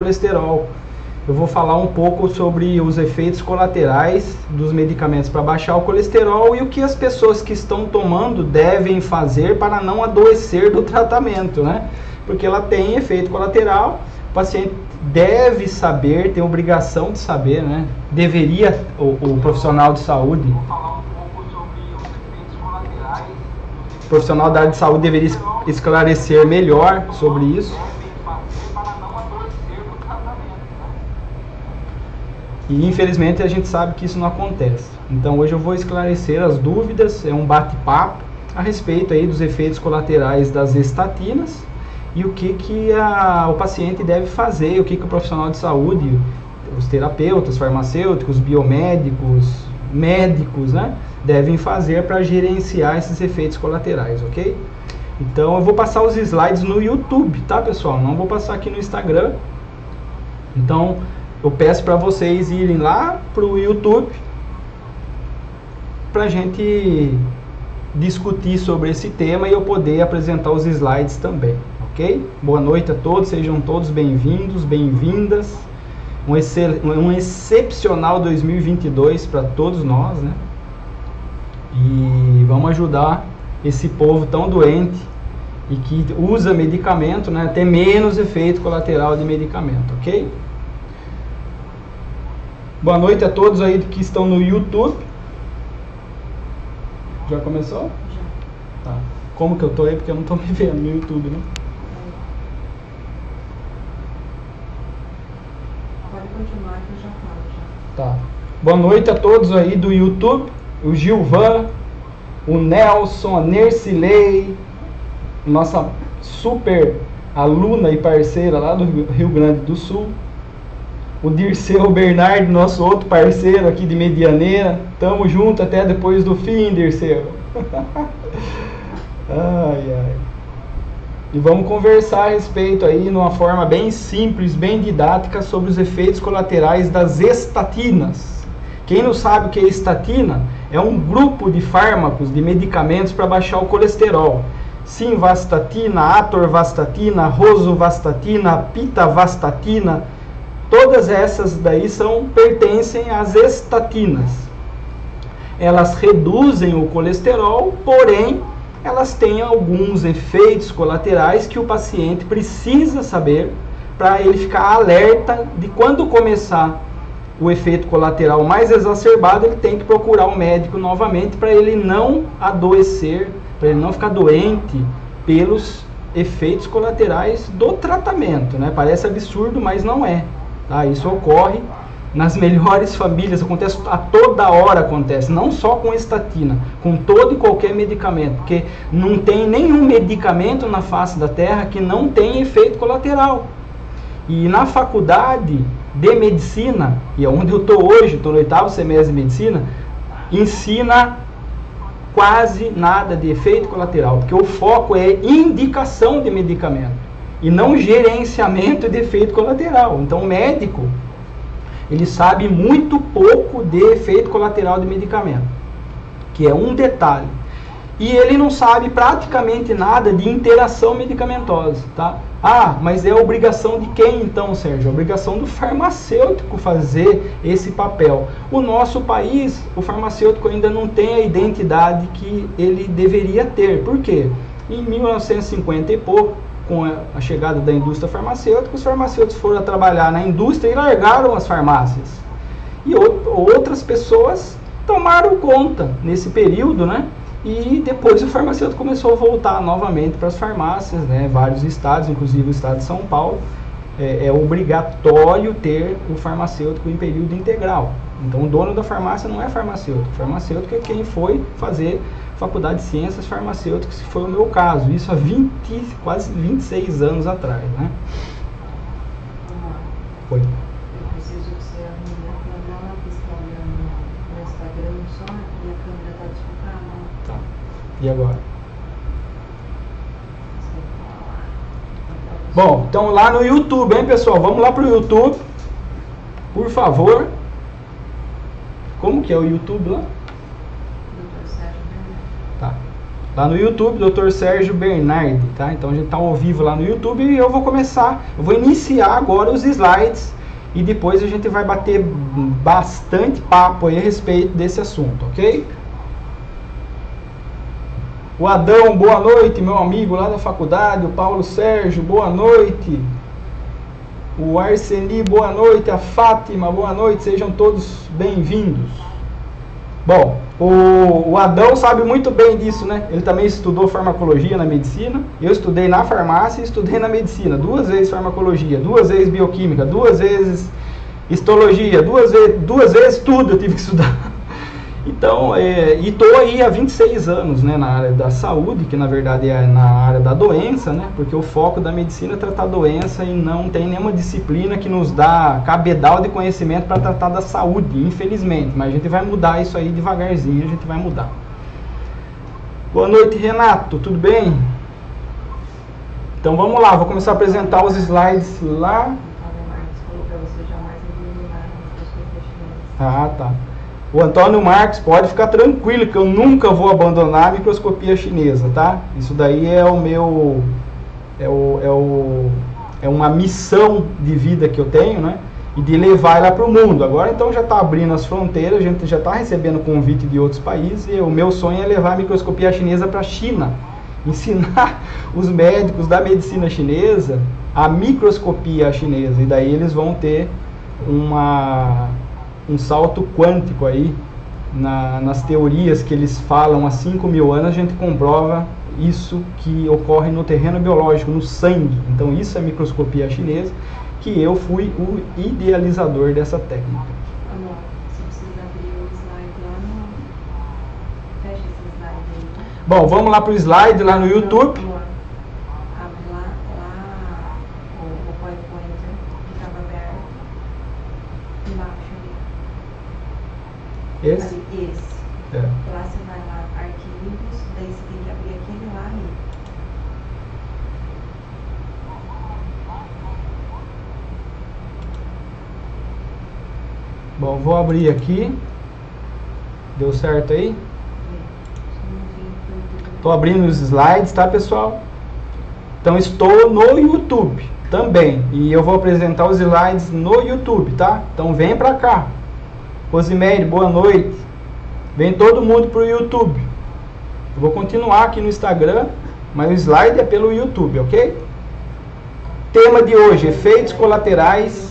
colesterol. Eu vou falar um pouco sobre os efeitos colaterais dos medicamentos para baixar o colesterol e o que as pessoas que estão tomando devem fazer para não adoecer do tratamento, né? Porque ela tem efeito colateral, o paciente deve saber, tem obrigação de saber, né? Deveria o, o profissional de saúde. O profissional da área de saúde deveria esclarecer melhor sobre isso. E infelizmente a gente sabe que isso não acontece. Então hoje eu vou esclarecer as dúvidas, é um bate-papo a respeito aí dos efeitos colaterais das estatinas e o que, que a, o paciente deve fazer, o que, que o profissional de saúde, os terapeutas, farmacêuticos, biomédicos, médicos, né, devem fazer para gerenciar esses efeitos colaterais, ok? Então eu vou passar os slides no YouTube, tá pessoal? Não vou passar aqui no Instagram. Então eu peço para vocês irem lá para o YouTube para gente discutir sobre esse tema e eu poder apresentar os slides também, ok? Boa noite a todos, sejam todos bem-vindos, bem-vindas. Um, excel, um excepcional 2022 para todos nós, né? E vamos ajudar esse povo tão doente e que usa medicamento, né? Ter menos efeito colateral de medicamento, ok? Boa noite a todos aí que estão no YouTube. Já começou? Já. Tá. Como que eu tô aí? Porque eu não tô me vendo no YouTube, né? Pode continuar que eu já falo já. Tá. Boa noite a todos aí do YouTube. O Gilvan, o Nelson, a Nercilei, nossa super aluna e parceira lá do Rio Grande do Sul o Dirceu Bernardo, nosso outro parceiro aqui de Medianeira. Tamo junto até depois do fim, Dirceu. ai, ai. E vamos conversar a respeito aí, numa forma bem simples, bem didática, sobre os efeitos colaterais das estatinas. Quem não sabe o que é estatina, é um grupo de fármacos, de medicamentos para baixar o colesterol. Simvastatina, atorvastatina, rosuvastatina, pitavastatina, Todas essas daí são pertencem às estatinas. Elas reduzem o colesterol, porém elas têm alguns efeitos colaterais que o paciente precisa saber para ele ficar alerta de quando começar o efeito colateral mais exacerbado, ele tem que procurar o um médico novamente para ele não adoecer, para ele não ficar doente pelos efeitos colaterais do tratamento, né? Parece absurdo, mas não é. Tá? Isso ocorre nas melhores famílias, acontece a toda hora acontece, não só com estatina, com todo e qualquer medicamento, porque não tem nenhum medicamento na face da Terra que não tem efeito colateral. E na faculdade de medicina, e é onde eu estou hoje, estou no oitavo semestre de medicina, ensina quase nada de efeito colateral, porque o foco é indicação de medicamento e não gerenciamento de efeito colateral. Então, o médico ele sabe muito pouco de efeito colateral de medicamento, que é um detalhe. E ele não sabe praticamente nada de interação medicamentosa, tá? Ah, mas é obrigação de quem então, Sérgio? Obrigação do farmacêutico fazer esse papel. O nosso país, o farmacêutico ainda não tem a identidade que ele deveria ter. Por quê? Em 1950 e pouco, com a chegada da indústria farmacêutica, os farmacêuticos foram trabalhar na indústria e largaram as farmácias. E outras pessoas tomaram conta nesse período, né? E depois o farmacêutico começou a voltar novamente para as farmácias, né? Vários estados, inclusive o estado de São Paulo, é, é obrigatório ter o farmacêutico em período integral. Então o dono da farmácia não é farmacêutico, o farmacêutico é quem foi fazer Faculdade de Ciências Farmacêuticas, que foi o meu caso, isso há 20, quase 26 anos atrás, né? Foi. Eu preciso que você arrume a câmera que está olhando no Instagram só e a câmera está desfocada. Tá. E agora? Bom, então lá no YouTube, hein, pessoal? Vamos lá para o YouTube. Por favor. Como que é o YouTube lá? Lá no YouTube, Dr. Sérgio Bernardi, tá? Então a gente está ao vivo lá no YouTube e eu vou começar, eu vou iniciar agora os slides e depois a gente vai bater bastante papo aí a respeito desse assunto, ok? O Adão, boa noite, meu amigo lá da faculdade. O Paulo Sérgio, boa noite. O Arseni, boa noite. A Fátima, boa noite. Sejam todos bem-vindos. Bom, o, o, Adão sabe muito bem disso, né? Ele também estudou farmacologia na medicina. Eu estudei na farmácia e estudei na medicina. Duas vezes farmacologia, duas vezes bioquímica, duas vezes histologia, duas vezes, duas vezes tudo eu tive que estudar. Então, é, e estou aí há 26 anos né, na área da saúde, que na verdade é na área da doença, né, porque o foco da medicina é tratar doença e não tem nenhuma disciplina que nos dá cabedal de conhecimento para tratar da saúde, infelizmente. Mas a gente vai mudar isso aí devagarzinho, a gente vai mudar. Boa noite, Renato, tudo bem? Então vamos lá, vou começar a apresentar os slides lá. Ah, tá. O Antônio Marques pode ficar tranquilo que eu nunca vou abandonar a microscopia chinesa, tá? Isso daí é o meu é, o, é, o, é uma missão de vida que eu tenho, né? E de levar ela para o mundo. Agora então já está abrindo as fronteiras, a gente já está recebendo convite de outros países e o meu sonho é levar a microscopia chinesa para a China, ensinar os médicos da medicina chinesa a microscopia chinesa e daí eles vão ter uma um salto quântico aí na, nas teorias que eles falam há 5 mil anos, a gente comprova isso que ocorre no terreno biológico, no sangue. Então isso é microscopia chinesa, que eu fui o idealizador dessa técnica. Bom, vamos lá para o slide lá no YouTube. Esse? Esse. É. Lá você vai lá, arquivos, daí você tem que abrir aquele lá e. Bom, vou abrir aqui. Deu certo aí? Estou abrindo os slides, tá pessoal? Então estou no YouTube também. E eu vou apresentar os slides no YouTube, tá? Então vem pra cá. Rosimeire, boa noite. Vem todo mundo para o YouTube. Eu vou continuar aqui no Instagram, mas o slide é pelo YouTube, ok? Tema de hoje: efeitos colaterais.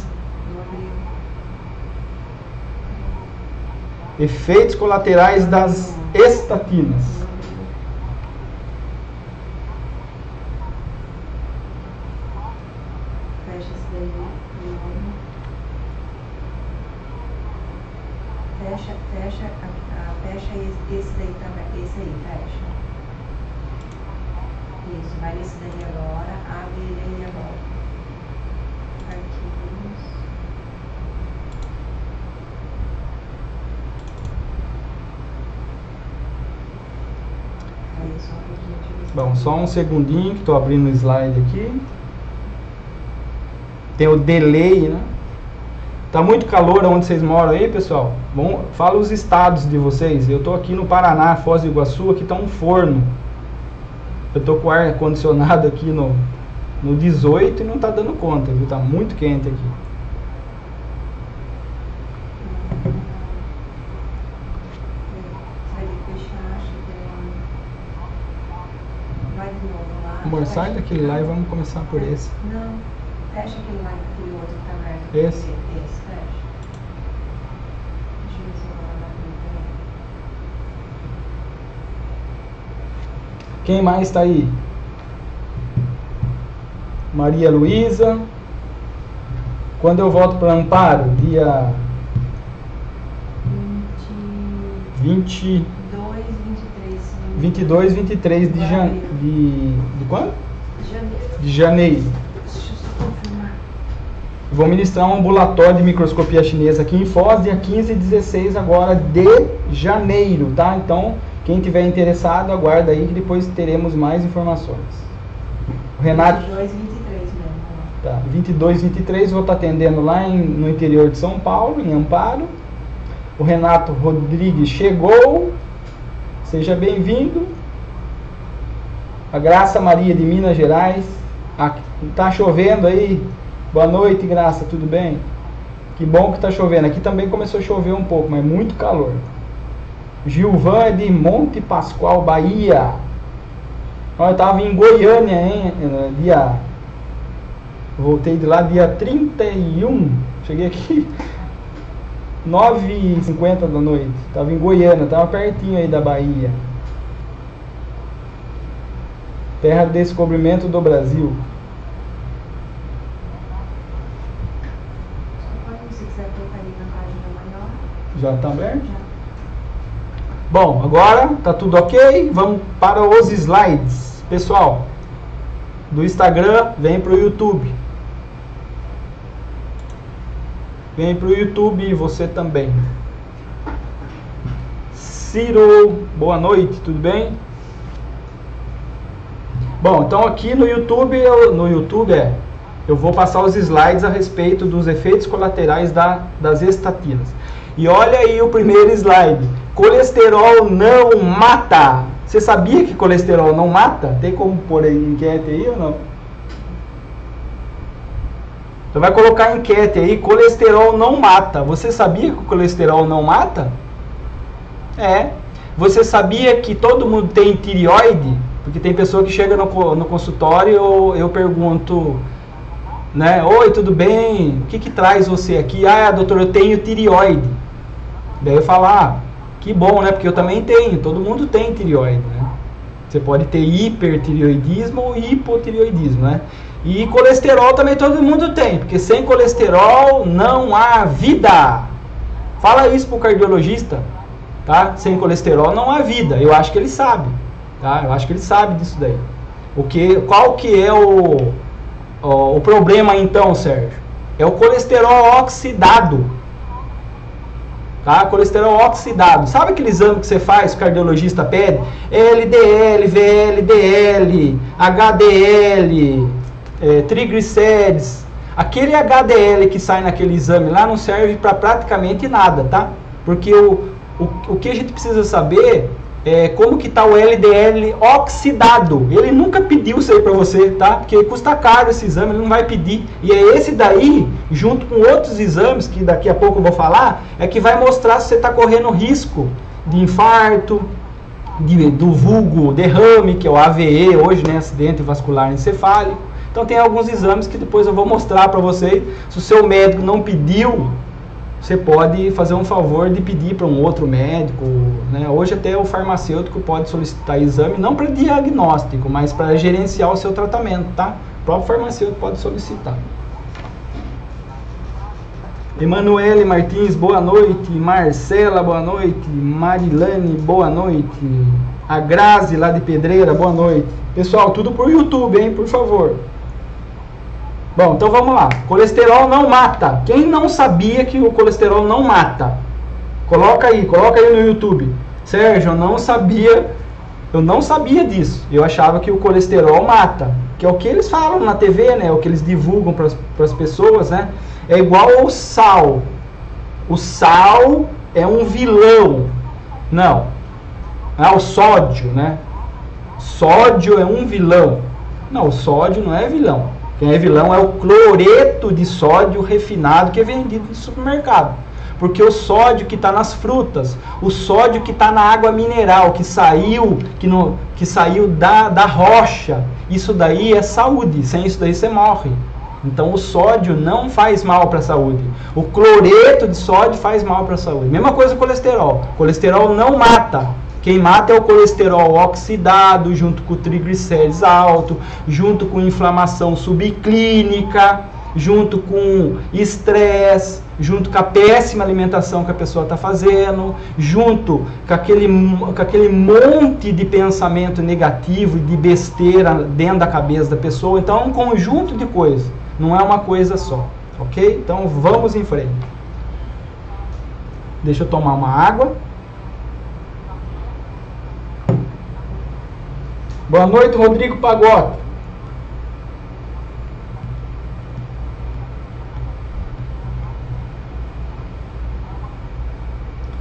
Efeitos colaterais das estatinas. Um segundinho que estou abrindo o slide aqui. Tem o delay, né? Tá muito calor onde vocês moram aí, pessoal? Bom, fala os estados de vocês. Eu estou aqui no Paraná, Foz do Iguaçu, aqui está um forno. Eu estou com ar condicionado aqui no, no 18 e não está dando conta, viu? Tá muito quente aqui. Amor, sai daquele lá e vamos começar por esse. Não, fecha aquele lá, aquele outro que tá aberto. Esse? Esse, fecha. Deixa eu ver se eu vou mandar Quem mais está aí? Maria Luísa. Quando eu volto para Amparo? Dia 20. 22, 23 de, jan... de, de quando? Janeiro. De janeiro. Vou ministrar um ambulatório de microscopia chinesa aqui em Foz, dia 15 e 16 agora de janeiro, tá? Então, quem tiver interessado, aguarda aí que depois teremos mais informações. O Renato... 22, 23 mesmo. Tá, 22, 23 vou estar atendendo lá em, no interior de São Paulo, em Amparo. O Renato Rodrigues chegou. Seja bem-vindo. A Graça Maria de Minas Gerais. Aqui, tá chovendo aí? Boa noite, Graça, tudo bem? Que bom que tá chovendo. Aqui também começou a chover um pouco, mas muito calor. Gilvan é de Monte Pascoal, Bahia. Eu estava em Goiânia, hein? Dia. Voltei de lá dia 31. Cheguei aqui 9h50 da noite. Estava em Goiânia, estava pertinho aí da Bahia. Terra de descobrimento do Brasil. Já está aberto? Bom, agora tá tudo ok. Vamos para os slides. Pessoal, do Instagram vem para o YouTube. Vem para o YouTube você também. Ciro, boa noite, tudo bem? Bom, então aqui no YouTube, eu, no YouTube é, eu vou passar os slides a respeito dos efeitos colaterais da, das estatinas. E olha aí o primeiro slide. Colesterol não mata. Você sabia que colesterol não mata? Tem como pôr aí enquete aí ou não? Você vai colocar enquete aí, colesterol não mata. Você sabia que o colesterol não mata? É. Você sabia que todo mundo tem tireoide? Porque tem pessoa que chega no, no consultório e eu, eu pergunto, né? Oi, tudo bem? O que que traz você aqui? Ah, doutor, eu tenho tireoide. Daí eu falo, ah, que bom, né? Porque eu também tenho, todo mundo tem tireoide, né? Você pode ter hipertireoidismo ou hipotireoidismo, né? E colesterol também todo mundo tem, porque sem colesterol não há vida. Fala isso pro cardiologista, tá? Sem colesterol não há vida. Eu acho que ele sabe, tá? Eu acho que ele sabe disso daí. O que, qual que é o, o, o problema então, Sérgio? É o colesterol oxidado. Tá? Colesterol oxidado. Sabe aquele exame que você faz, o cardiologista pede? LDL, VLDL, HDL, é, triglicérides. Aquele HDL que sai naquele exame lá não serve para praticamente nada, tá? Porque o, o, o que a gente precisa saber é como que está o LDL oxidado. Ele nunca pediu isso aí para você, tá? Porque custa caro esse exame, ele não vai pedir. E é esse daí, junto com outros exames que daqui a pouco eu vou falar, é que vai mostrar se você está correndo risco de infarto, de, do vulgo derrame, que é o AVE hoje, né, acidente vascular encefálico. Então tem alguns exames que depois eu vou mostrar para vocês. Se o seu médico não pediu, você pode fazer um favor de pedir para um outro médico. Né? Hoje até o farmacêutico pode solicitar exame, não para diagnóstico, mas para gerenciar o seu tratamento, tá? O próprio farmacêutico pode solicitar. Emanuele Martins, boa noite. Marcela, boa noite. Marilane, boa noite. A Grazi, lá de Pedreira, boa noite. Pessoal, tudo por YouTube, hein? Por favor. Bom, então vamos lá. Colesterol não mata. Quem não sabia que o colesterol não mata? Coloca aí, coloca aí no YouTube. Sérgio, eu não sabia, eu não sabia disso. Eu achava que o colesterol mata. Que é o que eles falam na TV, né? É o que eles divulgam para as pessoas, né? É igual ao sal. O sal é um vilão. Não. É o sódio, né? Sódio é um vilão. Não, o sódio não é vilão. Quem é vilão é o cloreto de sódio refinado que é vendido no supermercado. Porque o sódio que está nas frutas, o sódio que está na água mineral, que saiu, que, no, que saiu da, da rocha, isso daí é saúde. Sem isso daí você morre. Então o sódio não faz mal para a saúde. O cloreto de sódio faz mal para a saúde. Mesma coisa o colesterol. O colesterol não mata. Quem mata é o colesterol oxidado, junto com triglicérides alto, junto com inflamação subclínica, junto com estresse, junto com a péssima alimentação que a pessoa está fazendo, junto com aquele, com aquele monte de pensamento negativo e de besteira dentro da cabeça da pessoa. Então é um conjunto de coisas, não é uma coisa só. Ok? Então vamos em frente. Deixa eu tomar uma água. Boa noite, Rodrigo Pagotti.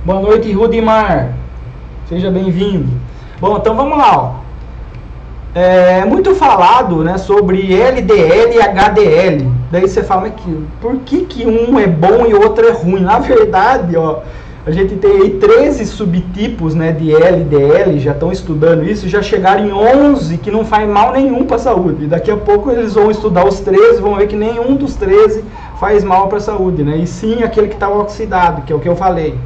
Boa noite, Rudimar. Seja bem-vindo. Bom, então vamos lá. Ó. É muito falado né, sobre LDL e HDL. Daí você fala, mas que, por que, que um é bom e o outro é ruim? Na verdade, ó, a gente tem aí 13 subtipos né, de LDL, já estão estudando isso, já chegaram em 11 que não faz mal nenhum para a saúde. Daqui a pouco eles vão estudar os 13 vão ver que nenhum dos 13 faz mal para a saúde, né? E sim aquele que está oxidado, que é o que eu falei.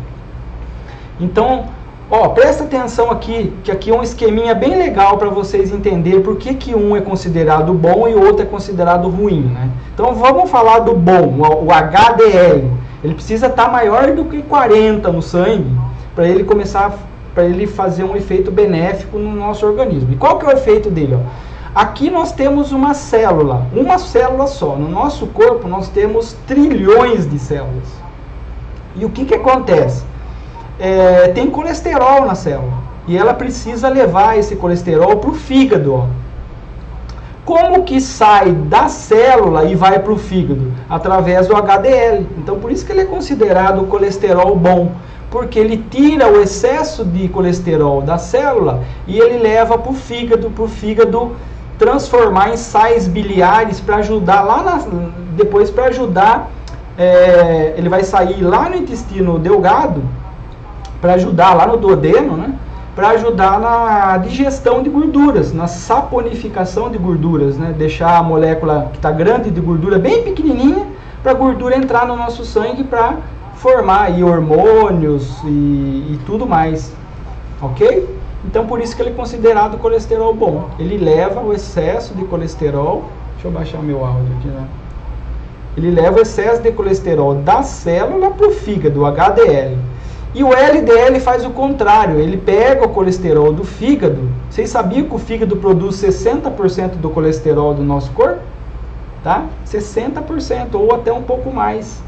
Então, Ó, presta atenção aqui, que aqui é um esqueminha bem legal para vocês entenderem por que, que um é considerado bom e o outro é considerado ruim, né? Então vamos falar do bom, o HDL. Ele precisa estar tá maior do que 40 no sangue para ele começar, para ele fazer um efeito benéfico no nosso organismo. E qual que é o efeito dele? Ó? Aqui nós temos uma célula, uma célula só. No nosso corpo nós temos trilhões de células. E o que, que acontece? é, tem colesterol na célula. E ela precisa levar esse colesterol para o fígado. Ó. Como que sai da célula e vai para o fígado? Através do HDL. Então, por isso que ele é considerado colesterol bom. Porque ele tira o excesso de colesterol da célula e ele leva para o fígado, para o fígado transformar em sais biliares para ajudar lá na, depois para ajudar é, ele vai sair lá no intestino delgado para ajudar lá no duodeno, né? Para ajudar na digestão de gorduras, na saponificação de gorduras, né? Deixar a molécula que está grande de gordura bem pequenininha para a gordura entrar no nosso sangue para formar aí hormônios e, e tudo mais, ok? Então por isso que ele é considerado colesterol bom. Ele leva o excesso de colesterol. Deixa eu baixar meu áudio aqui, né? Ele leva o excesso de colesterol da célula para o fígado, o HDL. E o LDL faz o contrário, ele pega o colesterol do fígado. Vocês sabiam que o fígado produz 60% do colesterol do nosso corpo? Tá? 60% ou até um pouco mais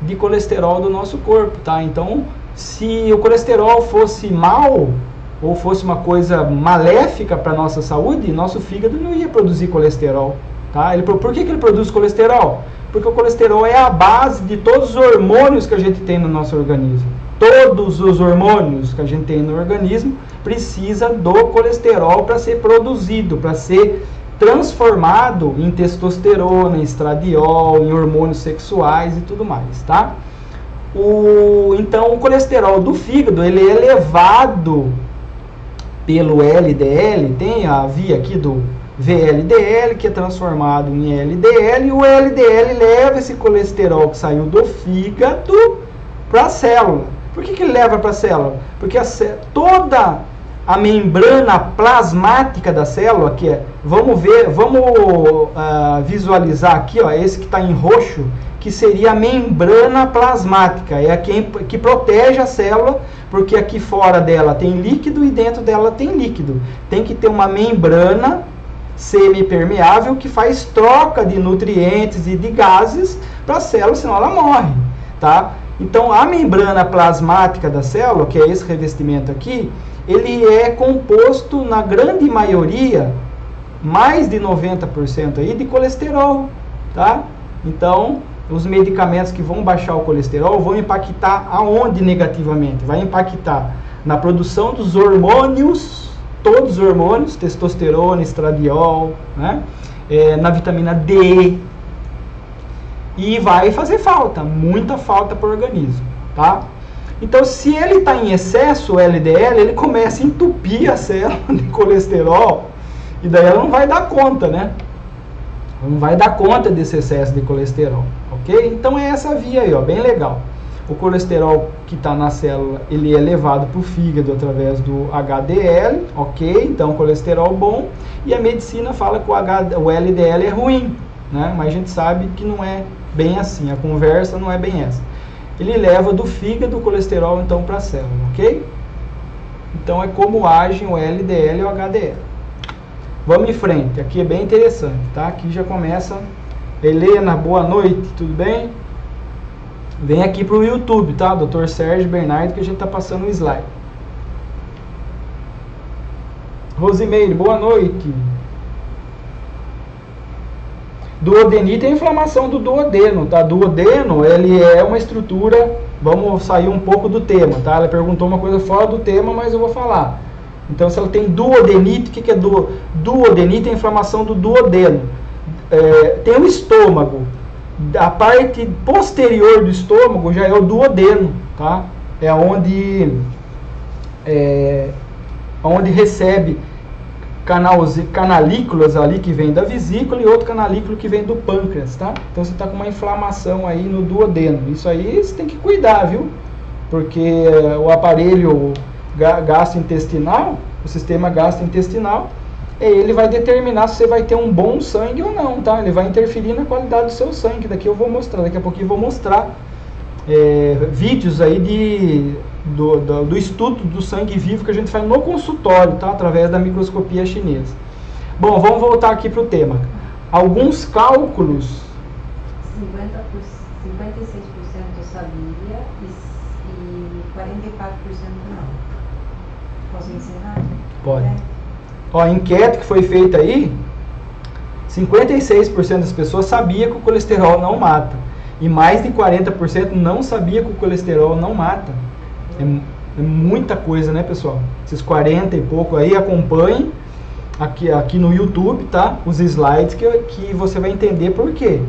de colesterol do nosso corpo, tá? Então, se o colesterol fosse mal ou fosse uma coisa maléfica para nossa saúde, nosso fígado não ia produzir colesterol, tá? Ele, por que, que ele produz colesterol? Porque o colesterol é a base de todos os hormônios que a gente tem no nosso organismo todos os hormônios que a gente tem no organismo precisa do colesterol para ser produzido, para ser transformado em testosterona, em estradiol, em hormônios sexuais e tudo mais, tá? O, então o colesterol do fígado ele é elevado pelo LDL, tem a via aqui do VLDL que é transformado em LDL e o LDL leva esse colesterol que saiu do fígado para a célula. Por que, que ele leva para a célula? Porque a, toda a membrana plasmática da célula, que é, vamos ver, vamos uh, visualizar aqui, ó, esse que está em roxo, que seria a membrana plasmática, é a que, que protege a célula, porque aqui fora dela tem líquido e dentro dela tem líquido. Tem que ter uma membrana semipermeável que faz troca de nutrientes e de gases para a célula, senão ela morre, tá? Então, a membrana plasmática da célula, que é esse revestimento aqui, ele é composto, na grande maioria, mais de 90% aí, de colesterol, tá? Então, os medicamentos que vão baixar o colesterol vão impactar aonde negativamente? Vai impactar na produção dos hormônios, todos os hormônios, testosterona, estradiol, né? É, na vitamina D, e vai fazer falta, muita falta para o organismo, tá? Então, se ele está em excesso, o LDL, ele começa a entupir a célula de colesterol e daí ela não vai dar conta, né? Não vai dar conta desse excesso de colesterol, ok? Então é essa via aí, ó, bem legal. O colesterol que está na célula, ele é levado para o fígado através do HDL, ok? Então colesterol bom. E a medicina fala que o, o LDL é ruim, né? Mas a gente sabe que não é bem assim, a conversa não é bem essa. Ele leva do fígado o colesterol então para a célula, ok? Então é como agem o LDL e o HDL. Vamos em frente, aqui é bem interessante, tá? Aqui já começa. Helena, boa noite, tudo bem? Vem aqui para o YouTube, tá? Dr. Sérgio Bernardo, que a gente está passando o slide. Rosimeire, boa noite. Duodenite é a inflamação do duodeno, tá? Duodeno, ele é uma estrutura, vamos sair um pouco do tema, tá? Ela perguntou uma coisa fora do tema, mas eu vou falar. Então, se ela tem duodenite, o que, que é du duodenite? É a inflamação do duodeno. É, tem o estômago. A parte posterior do estômago já é o duodeno, tá? É onde, é, onde recebe canals, canalículas ali que vem da vesícula e outro canalículo que vem do pâncreas, tá? Então você está com uma inflamação aí no duodeno. Isso aí você tem que cuidar, viu? Porque o aparelho gastrointestinal, o sistema gastrointestinal, ele vai determinar se você vai ter um bom sangue ou não, tá? Ele vai interferir na qualidade do seu sangue. Daqui eu vou mostrar, daqui a pouquinho eu vou mostrar é, vídeos aí de, do, do, do, estudo do sangue vivo que a gente faz no consultório, tá? Através da microscopia chinesa. Bom, vamos voltar aqui para o tema. Alguns cálculos. 50%, 56% eu sabia e 44% não. Posso encerrar? Pode. É. Ó, a enquete que foi feita aí, 56% das pessoas sabia que o colesterol não mata. E mais de 40% não sabia que o colesterol não mata. É, é, muita coisa, né, pessoal? Esses 40 e pouco aí, acompanhem aqui, aqui no YouTube, tá? Os slides que, que você vai entender por quê.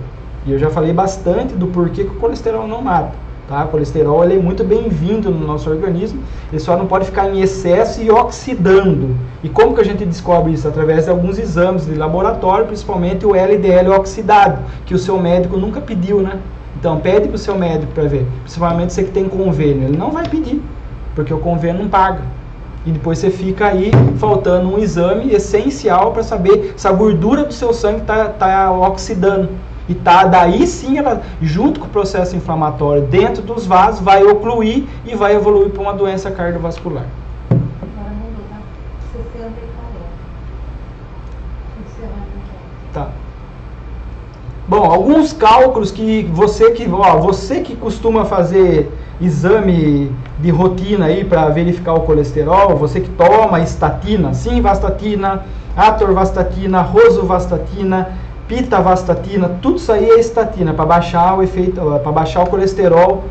E eu já falei bastante do porquê que o colesterol não mata. Tá? Colesterol ele é muito bem-vindo no nosso organismo, ele só não pode ficar em excesso e oxidando. E como que a gente descobre isso? Através de alguns exames de laboratório, principalmente o LDL oxidado, que o seu médico nunca pediu, né? Então pede para o seu médico para ver, principalmente você que tem convênio, ele não vai pedir, porque o convênio não paga. E depois você fica aí faltando um exame essencial para saber se a gordura do seu sangue está tá oxidando. E tá, daí sim ela, junto com o processo inflamatório dentro dos vasos, vai ocluir e vai evoluir para uma doença cardiovascular. Tá? 60 Tá. Bom, alguns cálculos que você que, ó, você que costuma fazer exame de rotina aí para verificar o colesterol, você que toma estatina, simvastatina, atorvastatina, rosuvastatina, pitavastatina, tudo isso aí é estatina para baixar o efeito, para baixar o colesterol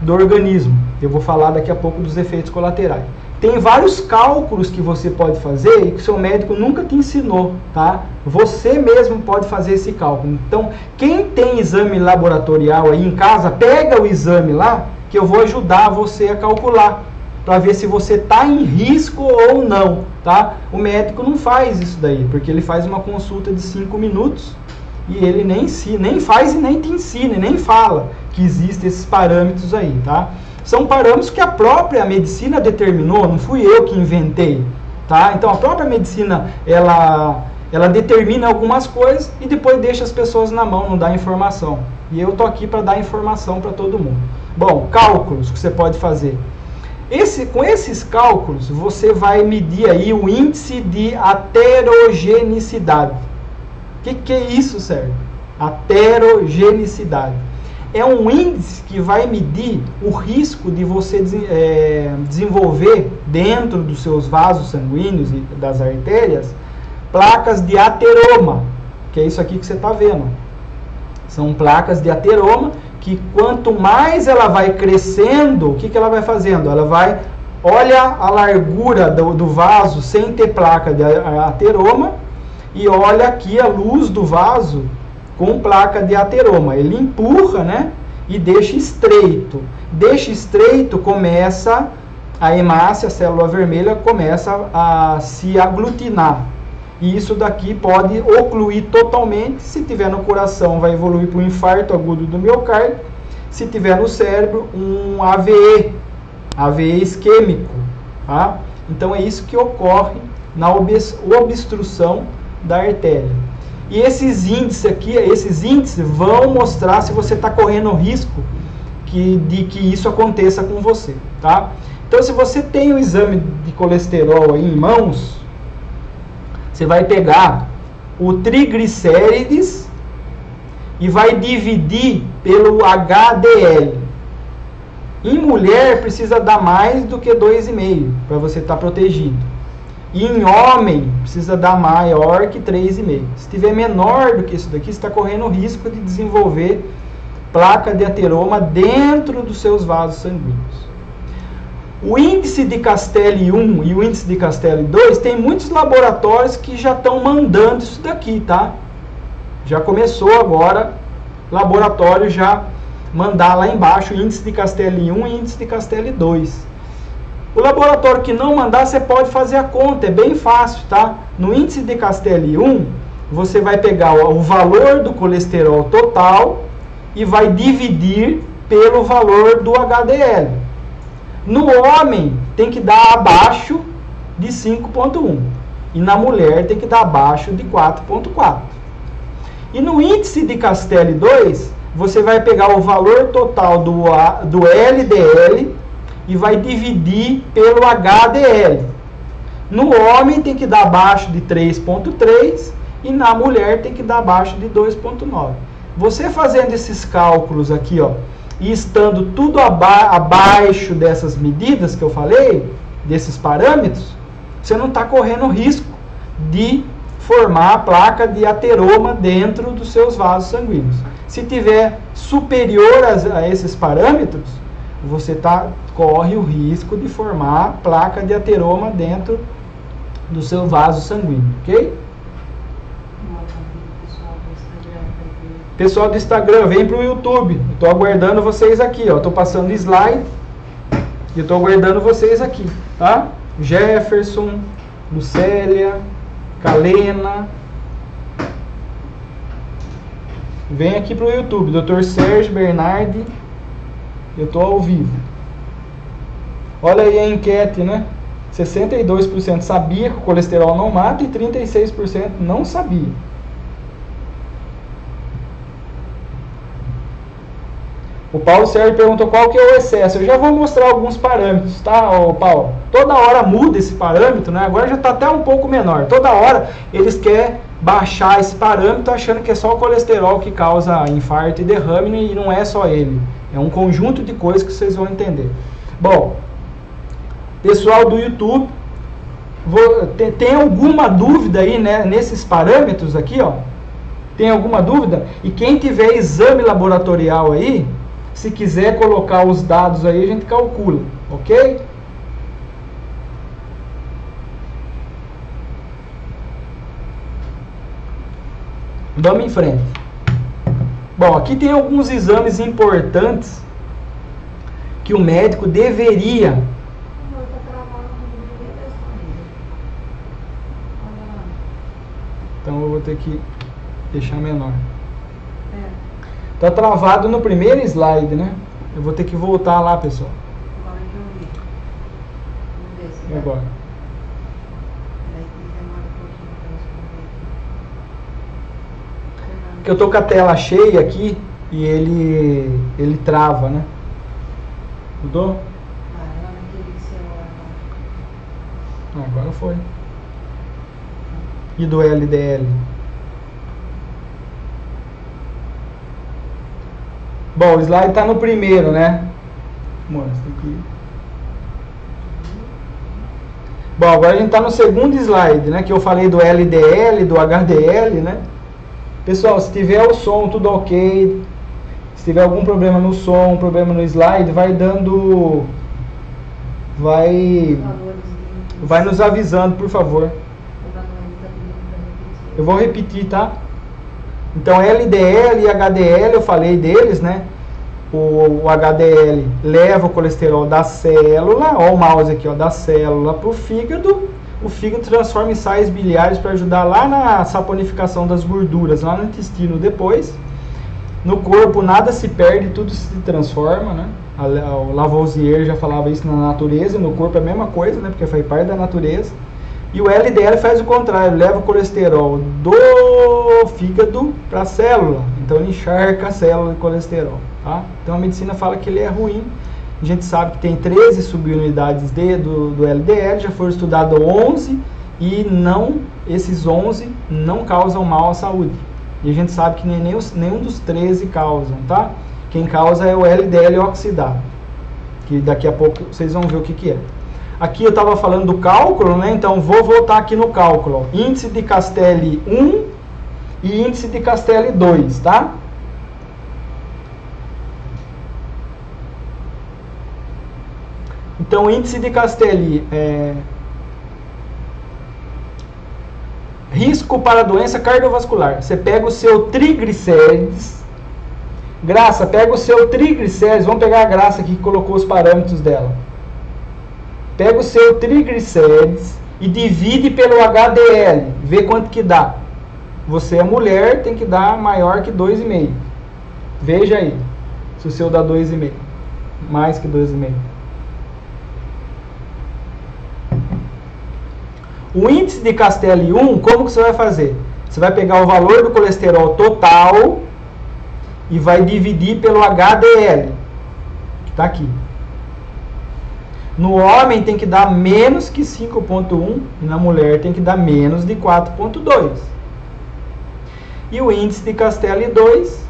do organismo. Eu vou falar daqui a pouco dos efeitos colaterais. Tem vários cálculos que você pode fazer e que o seu médico nunca te ensinou, tá? Você mesmo pode fazer esse cálculo. Então, quem tem exame laboratorial aí em casa, pega o exame lá que eu vou ajudar você a calcular para ver se você está em risco ou não, tá? O médico não faz isso daí, porque ele faz uma consulta de 5 minutos e ele nem, se, nem faz e nem te ensina, nem fala que existem esses parâmetros aí, tá? São parâmetros que a própria medicina determinou, não fui eu que inventei, tá? Então a própria medicina, ela ela determina algumas coisas e depois deixa as pessoas na mão, não dá informação. E eu tô aqui para dar informação para todo mundo. Bom, cálculos que você pode fazer. Esse, com esses cálculos, você vai medir aí o índice de aterogenicidade. O que, que é isso, Sérgio? Aterogenicidade. É um índice que vai medir o risco de você é, desenvolver dentro dos seus vasos sanguíneos e das artérias placas de ateroma, que é isso aqui que você está vendo. São placas de ateroma que quanto mais ela vai crescendo, o que, que ela vai fazendo? Ela vai, olha a largura do, do vaso sem ter placa de ateroma e olha aqui a luz do vaso com placa de ateroma. Ele empurra, né? E deixa estreito. Deixa estreito, começa a hemácia, a célula vermelha, começa a se aglutinar. E isso daqui pode ocluir totalmente. Se tiver no coração, vai evoluir para um infarto agudo do miocárdio. Se tiver no cérebro, um AVE, AVE isquêmico. Tá? Então é isso que ocorre na obstrução da artéria. E esses índices aqui, esses índices vão mostrar se você está correndo risco que, de que isso aconteça com você, tá? Então, se você tem o exame de colesterol aí em mãos, você vai pegar o triglicérides e vai dividir pelo HDL. Em mulher precisa dar mais do que 2,5 para você estar tá protegido. E em homem precisa dar maior que 3,5. Se tiver menor do que isso daqui, está correndo o risco de desenvolver placa de ateroma dentro dos seus vasos sanguíneos. O índice de Castelli 1 e o índice de Castelli 2 tem muitos laboratórios que já estão mandando isso daqui, tá? Já começou agora laboratório já mandar lá embaixo o índice de Castelli 1 e índice de Castelli 2. O laboratório que não mandar, você pode fazer a conta, é bem fácil, tá? No índice de Castelli 1, você vai pegar o valor do colesterol total e vai dividir pelo valor do HDL. No homem, tem que dar abaixo de 5,1 e na mulher tem que dar abaixo de 4,4. E no índice de Castelli 2, você vai pegar o valor total do, do LDL e vai dividir pelo HDL. No homem tem que dar abaixo de 3,3 e na mulher tem que dar abaixo de 2,9. Você fazendo esses cálculos aqui, ó, e estando tudo aba abaixo dessas medidas que eu falei, desses parâmetros, você não está correndo risco de formar a placa de ateroma dentro dos seus vasos sanguíneos. Se tiver superior a, a esses parâmetros, você tá, corre o risco de formar placa de ateroma dentro do seu vaso sanguíneo, ok? Pessoal do Instagram, vem para o YouTube. Estou aguardando vocês aqui, Estou passando slide e estou aguardando vocês aqui, tá? Jefferson, Lucélia, Kalena. Vem aqui para o YouTube, Dr. Sérgio Bernardi. Eu estou ao vivo. Olha aí a enquete, né? 62% sabia que o colesterol não mata e 36% não sabia. O Paulo Sérgio perguntou qual que é o excesso. Eu já vou mostrar alguns parâmetros, tá, Paulo? Toda hora muda esse parâmetro, né? Agora já está até um pouco menor. Toda hora eles querem baixar esse parâmetro achando que é só o colesterol que causa infarto e derrame e não é só ele. É um conjunto de coisas que vocês vão entender. Bom, pessoal do YouTube, vou, tem, tem, alguma dúvida aí né, nesses parâmetros aqui, ó? Tem alguma dúvida? E quem tiver exame laboratorial aí, se quiser colocar os dados aí, a gente calcula, ok? Vamos em frente. Bom, aqui tem alguns exames importantes que o médico deveria Então eu vou ter que deixar menor. Tá travado no primeiro slide, né? Eu vou ter que voltar lá, pessoal. Agora eu vi. Vamos ver se E agora? Porque eu tô com a tela cheia aqui e ele ele trava, né? Mudou? Ah. Ah, agora foi. E do LDL? Bom, o slide está no primeiro, né? Que ir. Bom, agora a gente está no segundo slide, né? Que eu falei do LDL, do HDL, né? Pessoal, se tiver o som tudo ok, se tiver algum problema no som, problema no slide, vai dando... Vai... Vai nos avisando, por favor. Eu vou repetir, tá? Então LDL e HDL, eu falei deles, né? O, o HDL leva o colesterol da célula, ó o mouse aqui, ó, da célula para o fígado. O fígado transforma em sais biliares para ajudar lá na saponificação das gorduras, lá no intestino depois. No corpo nada se perde, tudo se transforma, né? O Lavoisier já falava isso na natureza, no corpo é a mesma coisa, né? Porque faz parte da natureza. E o LDL faz o contrário, leva o colesterol do fígado para a célula. Então ele encharca a célula de colesterol. Tá? Então a medicina fala que ele é ruim. A gente sabe que tem 13 subunidades de, do, do LDL, já foram estudados 11 e não esses 11 não causam mal à saúde. E a gente sabe que nem, nem os, nenhum dos 13 causam, tá? Quem causa é o LDL oxidado, que daqui a pouco vocês vão ver o que, que é. Aqui eu estava falando do cálculo, né? Então vou voltar aqui no cálculo. Índice de Castelli 1 e índice de Castelli 2, tá? Então, índice de Castelli é risco para doença cardiovascular. Você pega o seu triglicérides, Graça, pega o seu triglicérides, vamos pegar a Graça aqui que colocou os parâmetros dela. Pega o seu triglicérides e divide pelo HDL, vê quanto que dá. Você é mulher, tem que dar maior que 2,5. Veja aí, se o seu dá 2,5. Mais que 2,5. O índice de Castelli 1, como que você vai fazer? Você vai pegar o valor do colesterol total e vai dividir pelo HDL, que está aqui. No homem tem que dar menos que 5.1 e na mulher tem que dar menos de 4.2. E o índice de Castelli 2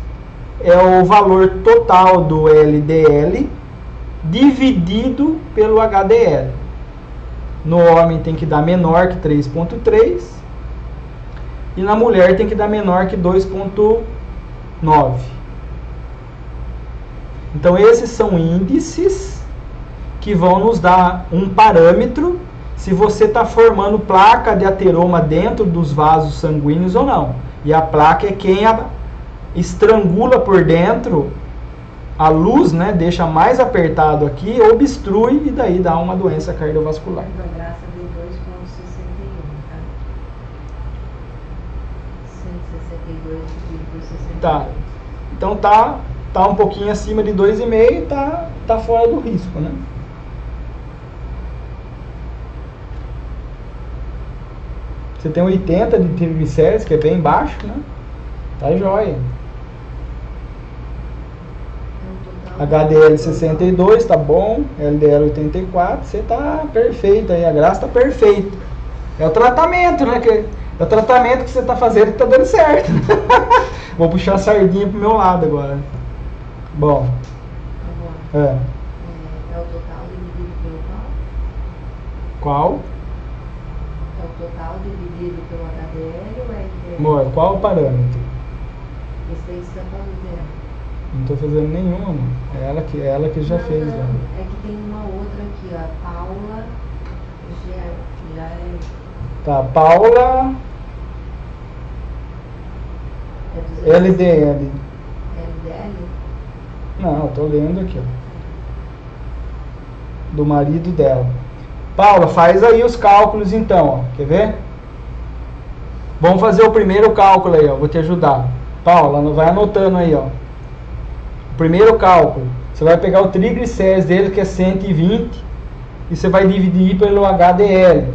é o valor total do LDL dividido pelo HDL. No homem tem que dar menor que 3.3 e na mulher tem que dar menor que 2.9. Então esses são índices que vão nos dar um parâmetro se você está formando placa de ateroma dentro dos vasos sanguíneos ou não. E a placa é quem estrangula por dentro a luz, né, deixa mais apertado aqui, obstrui e daí dá uma doença cardiovascular. 2,61, tá? 162 dividido por 62. Tá. Então tá, tá um pouquinho acima de 2,5 tá, tá fora do risco, né? Você tem 80 de triglicérides, que é bem baixo, né? Tá jóia. HDL 62, tá bom. LDL 84, você tá perfeito aí. A graça tá perfeita. É o tratamento, né? Que, é o tratamento que você tá fazendo que tá dando certo. Vou puxar a sardinha pro meu lado agora. Bom, Agora, é. é, é o total dividido pelo qual? Qual? É o total dividido pelo HDL ou é LDL? Amor, qual o parâmetro? Esse aí está fazendo. Não tô fazendo nenhuma, amor. É ela que, é ela que já Não, fez. não, já. É que tem uma outra aqui, ó. Paula já, já é. Tá, Paula é 200 LDL. LDL? Não, eu tô lendo aqui, ó. Do marido dela. Paula, faz aí os cálculos então, ó. Quer ver? Vamos fazer o primeiro cálculo aí, ó. Vou te ajudar. Paula, não vai anotando aí, ó. O primeiro cálculo. Você vai pegar o triglicérides dele, que é 120, e você vai dividir pelo HDL. 0,57.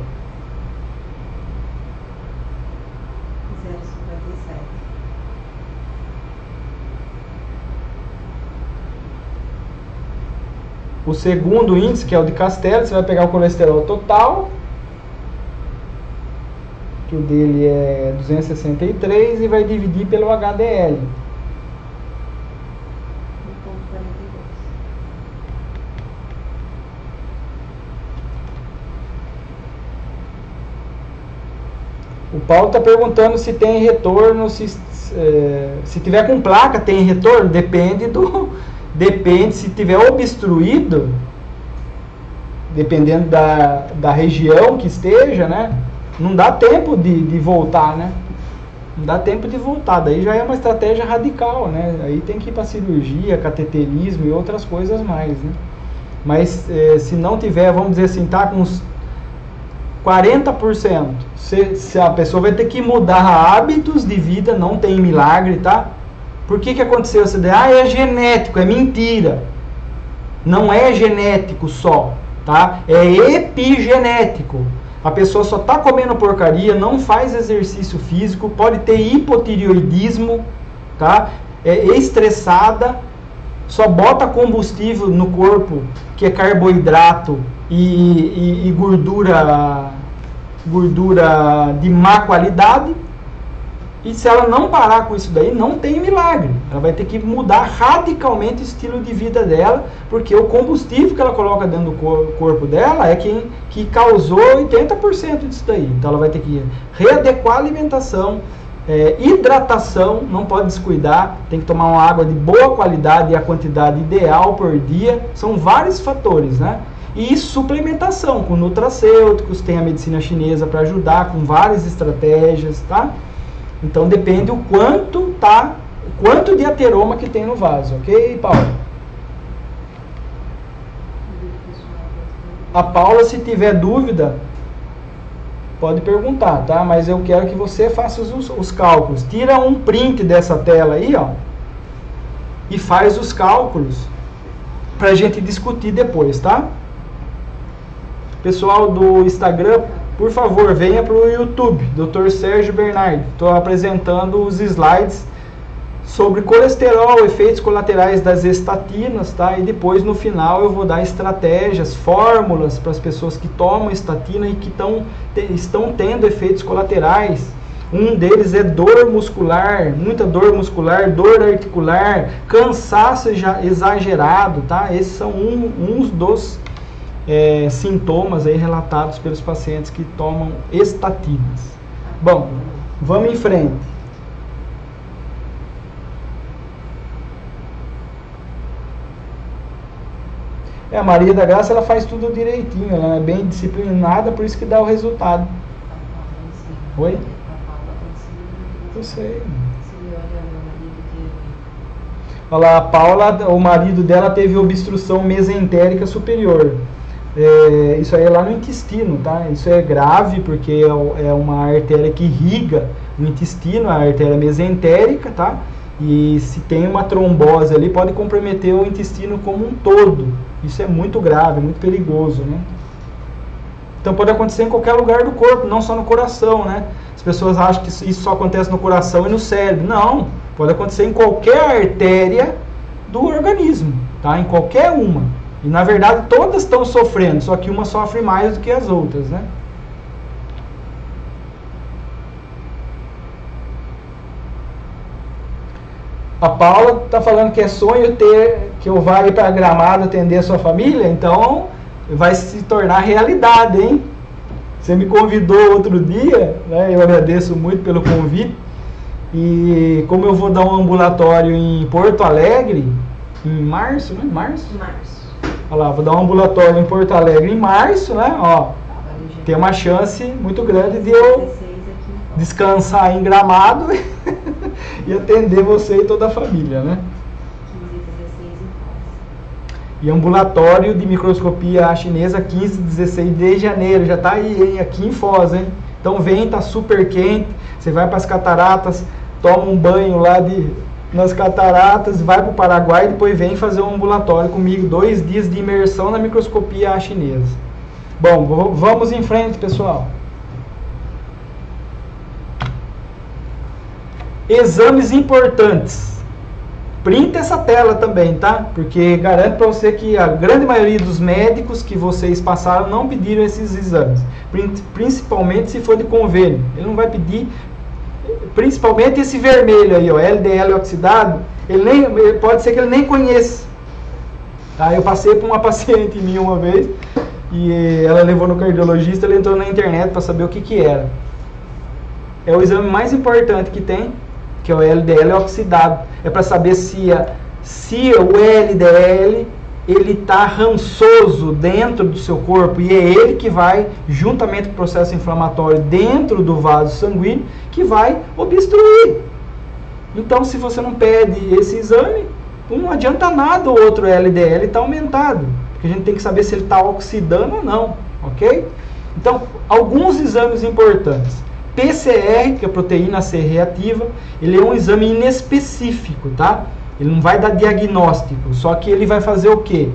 O segundo índice, que é o de Castelli, você vai pegar o colesterol total, que o dele é 263, e vai dividir pelo HDL. 1,42. O Paulo está perguntando se tem retorno, se, eh, se tiver com placa tem retorno, depende do. Depende, se tiver obstruído, dependendo da, da região que esteja, né? Não dá tempo de, de voltar, né? Não dá tempo de voltar, daí já é uma estratégia radical, né? Aí tem que ir para cirurgia, cateterismo e outras coisas mais, né? Mas eh, se não tiver, vamos dizer assim, tá com uns 40%. Se, se a pessoa vai ter que mudar hábitos de vida, não tem milagre, tá? Por que, que aconteceu essa ideia? Ah, é genético, é mentira. Não é genético só, tá? É epigenético. A pessoa só está comendo porcaria, não faz exercício físico, pode ter hipotireoidismo, tá? É estressada, só bota combustível no corpo, que é carboidrato e, e- e gordura, gordura de má qualidade. E se ela não parar com isso daí, não tem milagre. Ela vai ter que mudar radicalmente o estilo de vida dela, porque o combustível que ela coloca dentro do cor- corpo dela é quem que causou 80% disso daí. Então ela vai ter que readequar a alimentação, é, hidratação, não pode descuidar, tem que tomar uma água de boa qualidade e a quantidade ideal por dia. São vários fatores, né? E suplementação com nutracêuticos, tem a medicina chinesa para ajudar com várias estratégias, tá? Então depende o quanto tá, o quanto de ateroma que tem no vaso, ok, Paulo? A Paula, se tiver dúvida, pode perguntar, tá? Mas eu quero que você faça os, os cálculos. Tira um print dessa tela aí, ó, e faz os cálculos para a gente discutir depois, tá? Pessoal do Instagram, por favor, venha para o YouTube, Dr. Sérgio Bernardi. Estou apresentando os slides sobre colesterol, efeitos colaterais das estatinas, tá? E depois no final eu vou dar estratégias, fórmulas para as pessoas que tomam estatina e que tão, te, estão tendo efeitos colaterais. Um deles é dor muscular, muita dor muscular, dor articular, cansaço exagerado, tá? Esses são um, uns dos é, sintomas aí relatados pelos pacientes que tomam estatinas. Bom, vamos em frente. É, a Maria da Graça ela faz tudo direitinho, ela é bem disciplinada, por isso que dá o resultado. Oi? Eu sei. Olha lá, a Paula, o marido dela teve obstrução mesentérica superior. É, isso aí é lá no intestino, tá? Isso é grave porque é, é uma artéria que irriga o intestino, a artéria mesentérica, tá? E se tem uma trombose ali, pode comprometer o intestino como um todo. Isso é muito grave, muito perigoso, né? Então pode acontecer em qualquer lugar do corpo, não só no coração, né? As pessoas acham que isso só acontece no coração e no cérebro. Não, pode acontecer em qualquer artéria do organismo, tá? Em qualquer uma. E na verdade todas estão sofrendo, só que uma sofre mais do que as outras, né? A Paula está falando que é sonho ter que eu vá ir para Gramado atender a sua família, então vai se tornar realidade, hein? Você me convidou outro dia, né? Eu agradeço muito pelo convite. E como eu vou dar um ambulatório em Porto Alegre, em março, né? Março? Março. Olha lá, vou dar um ambulatório em Porto Alegre em março, né? Ó, tem uma chance muito grande de eu descansar em Gramado e atender você e toda a família, né? E ambulatório de microscopia chinesa 15 16 de janeiro, já está aí, hein? Aqui em Foz, hein? Então vem, tá super quente, você vai para as cataratas, toma um banho lá de nas cataratas, vai para o Paraguai e depois vem fazer um ambulatório comigo, dois dias de imersão na microscopia chinesa. Bom, vamos em frente, pessoal. Exames importantes. Printa essa tela também, tá? Porque garanto para você que a grande maioria dos médicos que vocês passaram não pediram esses exames. Principalmente se for de convênio. Ele não vai pedir, principalmente esse vermelho aí, ó, LDL oxidado. Ele nem, pode ser que ele nem conheça. Tá? Eu passei por uma paciente minha uma vez e ela levou no cardiologista, ele entrou na internet para saber o que que era. É o exame mais importante que tem que é o LDL oxidado. É para saber se, a, se o LDL ele está rançoso dentro do seu corpo e é ele que vai, juntamente com o processo inflamatório dentro do vaso sanguíneo, que vai obstruir. Então, se você não pede esse exame, não adianta nada o outro LDL estar tá aumentado. Porque a gente tem que saber se ele está oxidando ou não, ok? Então, alguns exames importantes. PCR, que é a proteína C reativa, ele é um exame inespecífico, tá? Ele não vai dar diagnóstico, só que ele vai fazer o quê?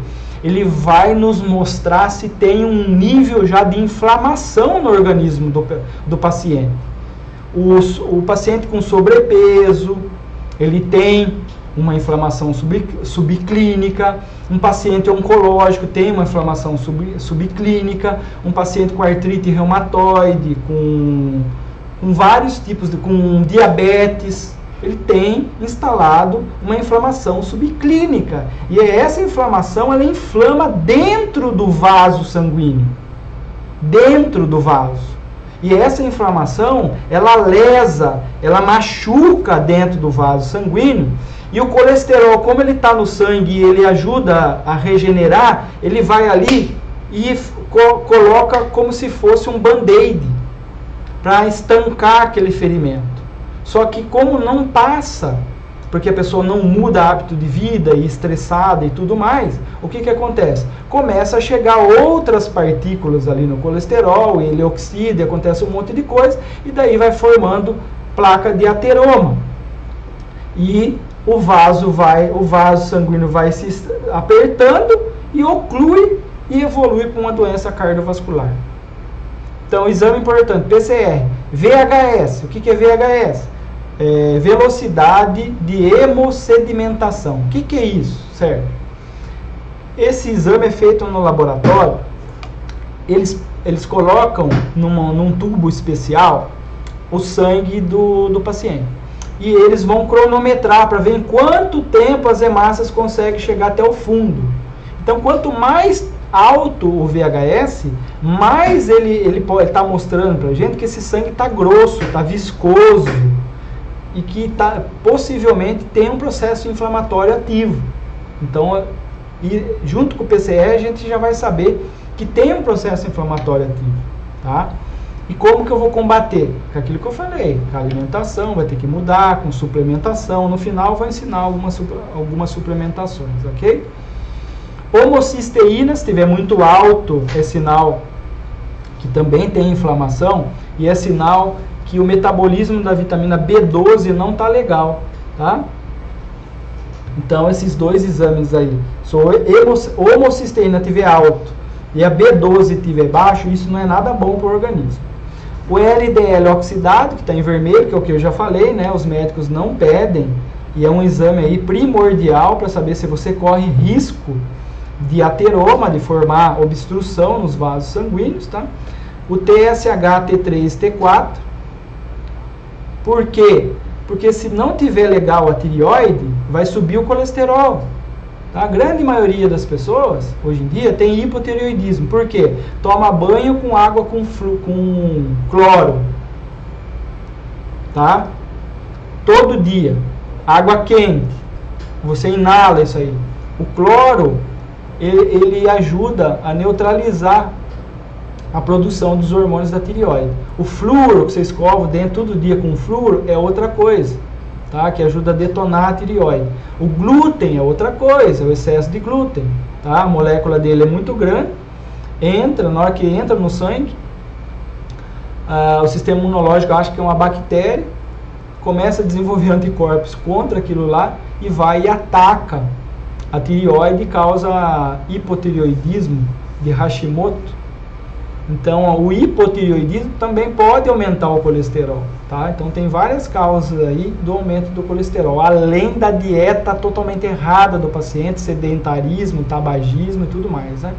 Ele vai nos mostrar se tem um nível já de inflamação no organismo do, do paciente. Os, o paciente com sobrepeso, ele tem uma inflamação sub, subclínica, um paciente oncológico tem uma inflamação sub, subclínica, um paciente com artrite reumatoide, com com vários tipos de com diabetes, ele tem instalado uma inflamação subclínica. E é essa inflamação ela inflama dentro do vaso sanguíneo. Dentro do vaso. E essa inflamação, ela lesa, ela machuca dentro do vaso sanguíneo. E o colesterol, como ele está no sangue e ele ajuda a regenerar, ele vai ali e co coloca como se fosse um band-aid para estancar aquele ferimento. Só que como não passa, porque a pessoa não muda hábito de vida e estressada e tudo mais, o que, que acontece? Começa a chegar outras partículas ali no colesterol, ele oxida, acontece um monte de coisa, e daí vai formando placa de ateroma. E o vaso vai, o vaso sanguíneo vai se apertando e oclui e evolui para uma doença cardiovascular. Então, exame importante, PCR, VHS. O que, que é VHS? É, velocidade de hemossedimentação. O que, que é isso, certo? Esse exame é feito no laboratório. Eles, eles colocam numa, num tubo especial o sangue do, do paciente. E eles vão cronometrar para ver em quanto tempo as hemácias conseguem chegar até o fundo. Então, quanto mais alto o VHS, mais ele ele pode estar tá mostrando para a gente que esse sangue está grosso, está viscoso e que tá, possivelmente tem um processo inflamatório ativo. Então, e junto com o PCR a gente já vai saber que tem um processo inflamatório ativo, tá? E como que eu vou combater? Com aquilo que eu falei, com a alimentação, vai ter que mudar, com suplementação. No final, vou ensinar algumas, algumas suplementações, ok? Homocisteína, se estiver muito alto, é sinal que também tem inflamação e é sinal que o metabolismo da vitamina B12 não está legal, tá? Então, esses dois exames aí, se a homocisteína estiver alto e a B12 estiver baixo, isso não é nada bom para o organismo. O LDL oxidado, que está em vermelho, que é o que eu já falei, né? Os médicos não pedem, e é um exame aí primordial para saber se você corre risco de ateroma, de formar obstrução nos vasos sanguíneos, tá? O TSH, T3 T4. Por quê? Porque se não tiver legal a tireoide, vai subir o colesterol. Tá? A grande maioria das pessoas, hoje em dia, tem hipotireoidismo. Por quê? Toma banho com água com, flu, com cloro. Tá? Todo dia. Água quente. Você inala isso aí. O cloro ele, ele ajuda a neutralizar a produção dos hormônios da tireoide. O flúor que você escova dentro todo dia com flúor é outra coisa, tá? Que ajuda a detonar a tireoide. O glúten é outra coisa, o excesso de glúten, tá? A molécula dele é muito grande, entra, na hora que entra no sangue, ah, o sistema imunológico acha que é uma bactéria, começa a desenvolver anticorpos contra aquilo lá e vai e ataca a tireoide causa hipotireoidismo de Hashimoto. Então, o hipotireoidismo também pode aumentar o colesterol, tá? Então, tem várias causas aí do aumento do colesterol, além da dieta totalmente errada do paciente, sedentarismo, tabagismo e tudo mais, né?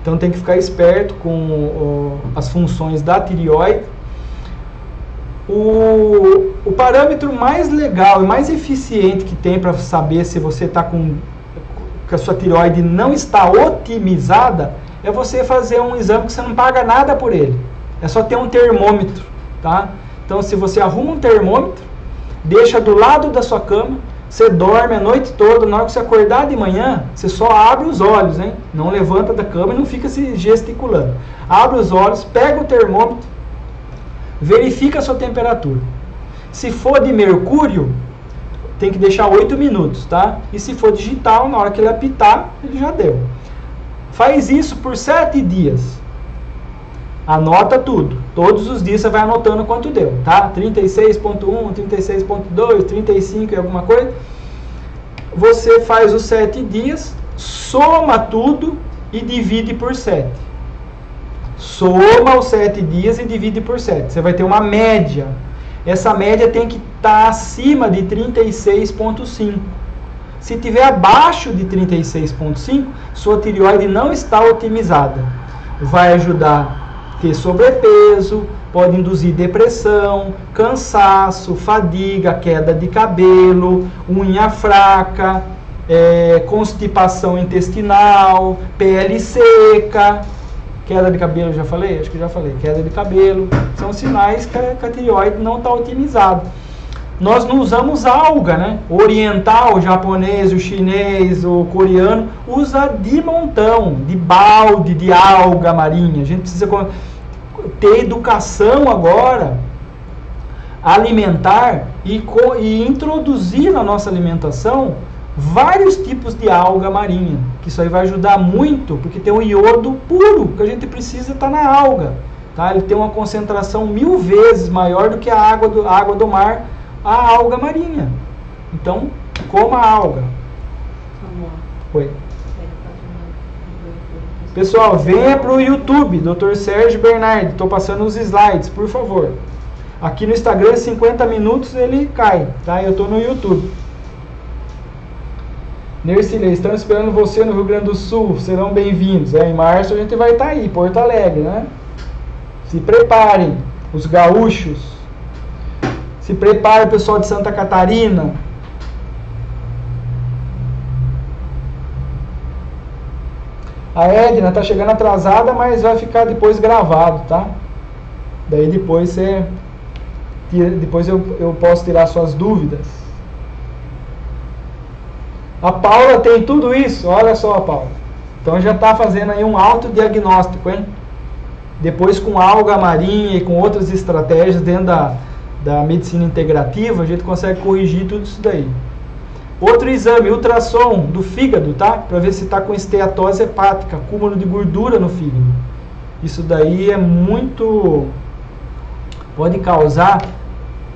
Então, tem que ficar esperto com o, as funções da tireoide. O, o parâmetro mais legal e mais eficiente que tem para saber se você está com que a sua tireoide não está otimizada, é você fazer um exame que você não paga nada por ele. É só ter um termômetro, tá? Então, se você arruma um termômetro, deixa do lado da sua cama, você dorme a noite toda, na hora que você acordar de manhã, você só abre os olhos, hein? Não levanta da cama e não fica se gesticulando. Abre os olhos, pega o termômetro, verifica a sua temperatura. Se for de mercúrio, tem que deixar 8 minutos, tá? E se for digital, na hora que ele apitar, ele já deu. Faz isso por 7 dias. Anota tudo. Todos os dias você vai anotando quanto deu, tá? 36.1, 36.2, 35 e alguma coisa. Você faz os 7 dias, soma tudo e divide por 7. Soma os 7 dias e divide por 7. Você vai ter uma média essa média tem que estar tá acima de 36,5. Se tiver abaixo de 36,5, sua tireoide não está otimizada. Vai ajudar a ter sobrepeso, pode induzir depressão, cansaço, fadiga, queda de cabelo, unha fraca, é, constipação intestinal, pele seca, Queda de cabelo, já falei? Acho que já falei. Queda de cabelo. São sinais que a, que a tireoide não está otimizada. Nós não usamos alga, né? O oriental, o japonês, o chinês, o coreano usa de montão, de balde, de alga marinha. A gente precisa ter educação agora alimentar e, e introduzir na nossa alimentação vários tipos de alga marinha, que isso aí vai ajudar muito, porque tem um iodo puro que a gente precisa estar tá na alga, tá? Ele tem uma concentração mil vezes maior do que a água do, a água do mar, a alga marinha. Então, coma a alga. Oi. Pessoal, venha para o YouTube, Dr. Sérgio Bernardi. Estou passando os slides, por favor. Aqui no Instagram, 50 minutos ele cai, tá? Eu estou no YouTube. Nercilei, estamos esperando você no Rio Grande do Sul. Serão bem-vindos. É, em março a gente vai estar tá aí, Porto Alegre, né? Se preparem, os gaúchos. Se prepare, pessoal de Santa Catarina. A Edna está chegando atrasada, mas vai ficar depois gravado, tá? Daí depois você depois eu, eu posso tirar suas dúvidas. A Paula tem tudo isso, olha só, Paula. Então já está fazendo aí um autodiagnóstico, hein? Depois com alga marinha e com outras estratégias dentro da, da medicina integrativa, a gente consegue corrigir tudo isso daí. Outro exame, ultrassom do fígado, tá? Para ver se está com esteatose hepática, acúmulo de gordura no fígado. Isso daí é muito. pode causar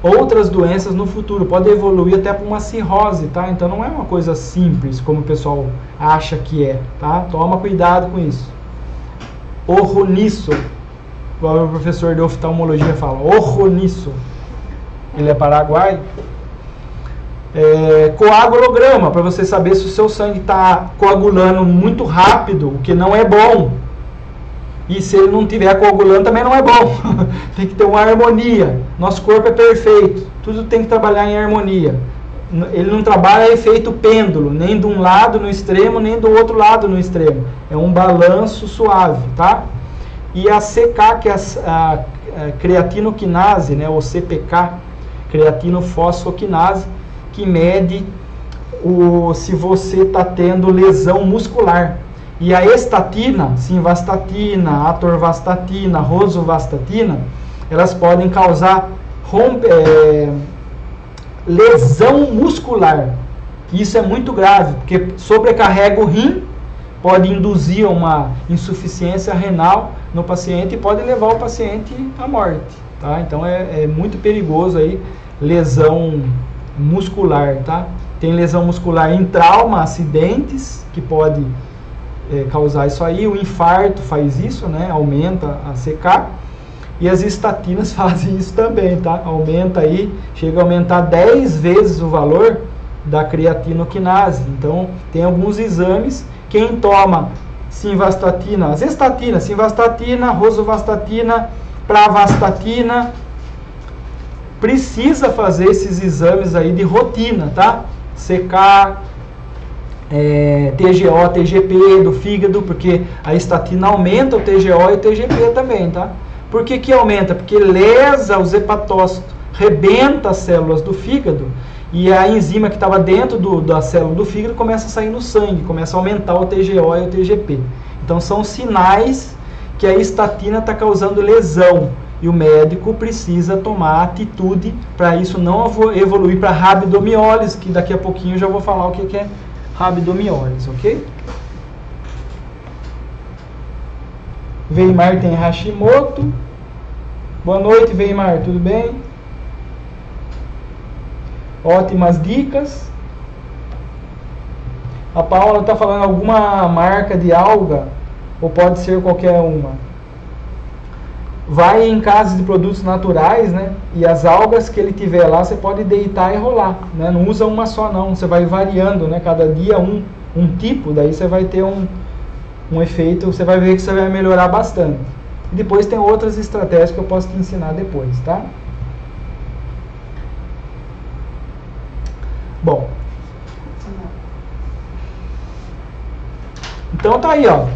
outras doenças no futuro, pode evoluir até para uma cirrose, tá? Então não é uma coisa simples como o pessoal acha que é, tá? Toma cuidado com isso. Orroniço, igual o professor de oftalmologia fala, orroniço. Ele é paraguai. É, coagulograma, para você saber se o seu sangue está coagulando muito rápido, o que não é bom. E se ele não tiver coagulando, também não é bom. tem que ter uma harmonia. Nosso corpo é perfeito. Tudo tem que trabalhar em harmonia. Ele não trabalha efeito pêndulo, nem de um lado no extremo, nem do outro lado no extremo. É um balanço suave, tá? E a CK, que é a, a creatinoquinase, né, ou CPK, creatinofosfoquinase, que mede o, se você está tendo lesão muscular. E a estatina, simvastatina, atorvastatina, rosuvastatina, elas podem causar rompe, é, lesão muscular. Isso é muito grave, porque sobrecarrega o rim, pode induzir uma insuficiência renal no paciente e pode levar o paciente à morte. Tá? Então é, é muito perigoso aí lesão muscular, tá? Tem lesão muscular em trauma, acidentes, que pode é, causar isso aí. O infarto faz isso, né? Aumenta a CK. E as estatinas fazem isso também, tá? Aumenta aí, chega a aumentar 10 vezes o valor da creatinoquinase. Então, tem alguns exames. Quem toma simvastatina, as estatinas, simvastatina, rosuvastatina, pravastatina, precisa fazer esses exames aí de rotina, tá? CK, é, TGO, TGP do fígado, porque a estatina aumenta o TGO e o TGP também, tá? Por que, que aumenta? Porque lesa os hepatócitos, rebenta as células do fígado e a enzima que estava dentro do, da célula do fígado começa a sair no sangue, começa a aumentar o TGO e o TGP. Então são sinais que a estatina está causando lesão e o médico precisa tomar atitude para isso não evoluir para rabdomiólise, que daqui a pouquinho eu já vou falar o que, é rabdomiólise, ok? Veimar tem Hashimoto. Boa noite, Veimar, tudo bem? Ótimas dicas. A Paula está falando alguma marca de alga ou pode ser qualquer uma. Vai em casas de produtos naturais, né? E as algas que ele tiver lá, você pode deitar e rolar, né? Não usa uma só não, você vai variando, né? Cada dia um, um tipo, daí você vai ter um, um efeito, você vai ver que você vai melhorar bastante. E depois tem outras estratégias que eu posso te ensinar depois, tá? Bom. Então tá aí, ó.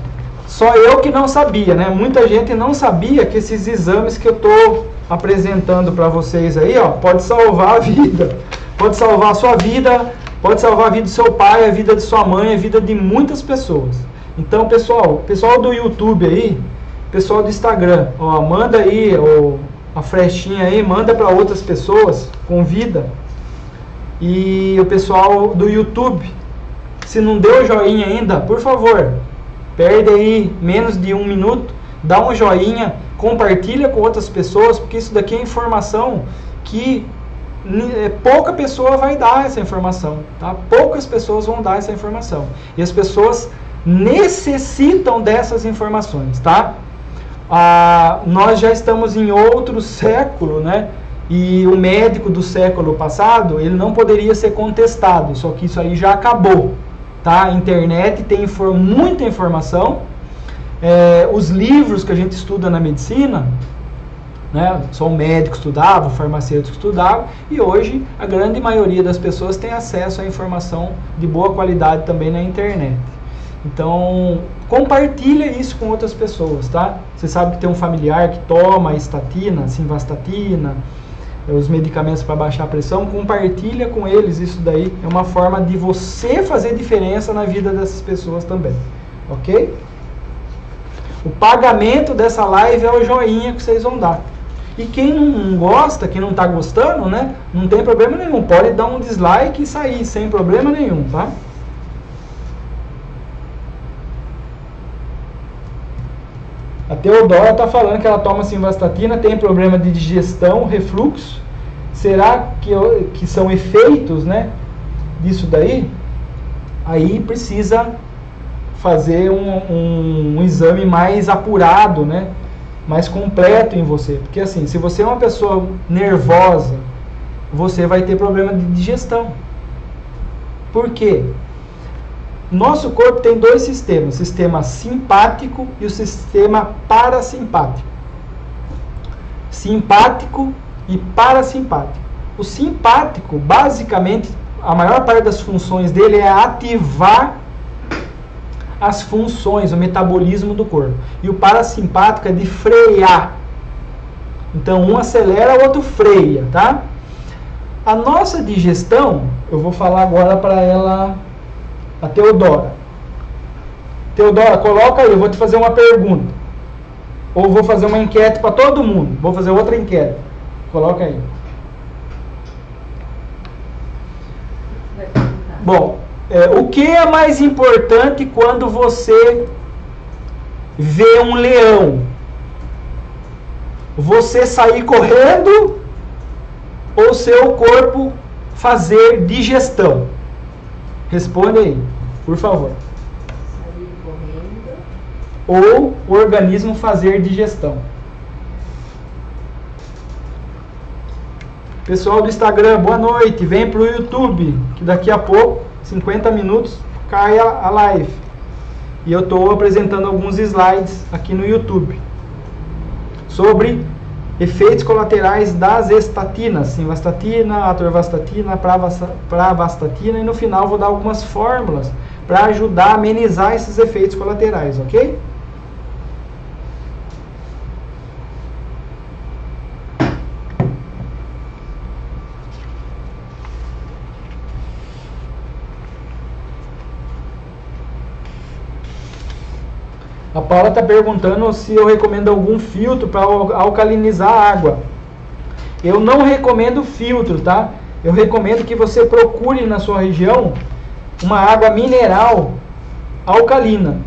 Só eu que não sabia, né? Muita gente não sabia que esses exames que eu estou apresentando para vocês aí, ó, pode salvar a vida. Pode salvar a sua vida, pode salvar a vida do seu pai, a vida de sua mãe, a vida de muitas pessoas. Então, pessoal, pessoal do YouTube aí, pessoal do Instagram, ó, manda aí ó, a frestinha aí, manda para outras pessoas, convida. E o pessoal do YouTube, se não deu joinha ainda, por favor, perde aí menos de um minuto, dá um joinha, compartilha com outras pessoas, porque isso daqui é informação que é, pouca pessoa vai dar essa informação, tá? Poucas pessoas vão dar essa informação. E as pessoas necessitam dessas informações, tá? Ah, nós já estamos em outro século, né? E o médico do século passado, ele não poderia ser contestado, só que isso aí já acabou, tá? Internet tem infor muita informação, é, os livros que a gente estuda na medicina, né? Só o médico estudava, o farmacêutico estudava, e hoje a grande maioria das pessoas tem acesso à informação de boa qualidade também na internet. Então, compartilha isso com outras pessoas, tá? Você sabe que tem um familiar que toma estatina, simvastatina, os medicamentos para baixar a pressão, compartilha com eles isso daí. É uma forma de você fazer diferença na vida dessas pessoas também, ok? O pagamento dessa live é o joinha que vocês vão dar. E quem não gosta, quem não está gostando, né? Não tem problema nenhum. Pode dar um dislike e sair sem problema nenhum, tá? A Teodora está falando que ela toma simvastatina, tem problema de digestão, refluxo. Será que, que são efeitos né, disso daí? Aí precisa fazer um, um, um exame mais apurado, né? mais completo em você. Porque assim, se você é uma pessoa nervosa, você vai ter problema de digestão. Por quê? Nosso corpo tem dois sistemas, o sistema simpático e o sistema parasimpático. Simpático e parasimpático. O simpático, basicamente, a maior parte das funções dele é ativar as funções, o metabolismo do corpo. E o parasimpático é de frear. Então um acelera, o outro freia, tá? A nossa digestão, eu vou falar agora para ela, a Teodora. Teodora, coloca aí, eu vou te fazer uma pergunta. Ou vou fazer uma enquete para todo mundo. Vou fazer outra enquete. Coloca aí. Bom, é, o que é mais importante quando você vê um leão? Você sair correndo ou seu corpo fazer digestão? Responde aí, por favor. Ou o organismo fazer digestão. Pessoal do Instagram, boa noite. Vem para o YouTube, que daqui a pouco 50 minutos cai a, a live. E eu estou apresentando alguns slides aqui no YouTube sobre efeitos colaterais das estatinas, simvastatina, atorvastatina, pravastatina e no final vou dar algumas fórmulas para ajudar a amenizar esses efeitos colaterais, ok? A Paula está perguntando se eu recomendo algum filtro para alcalinizar a água. Eu não recomendo filtro, tá? Eu recomendo que você procure na sua região uma água mineral alcalina.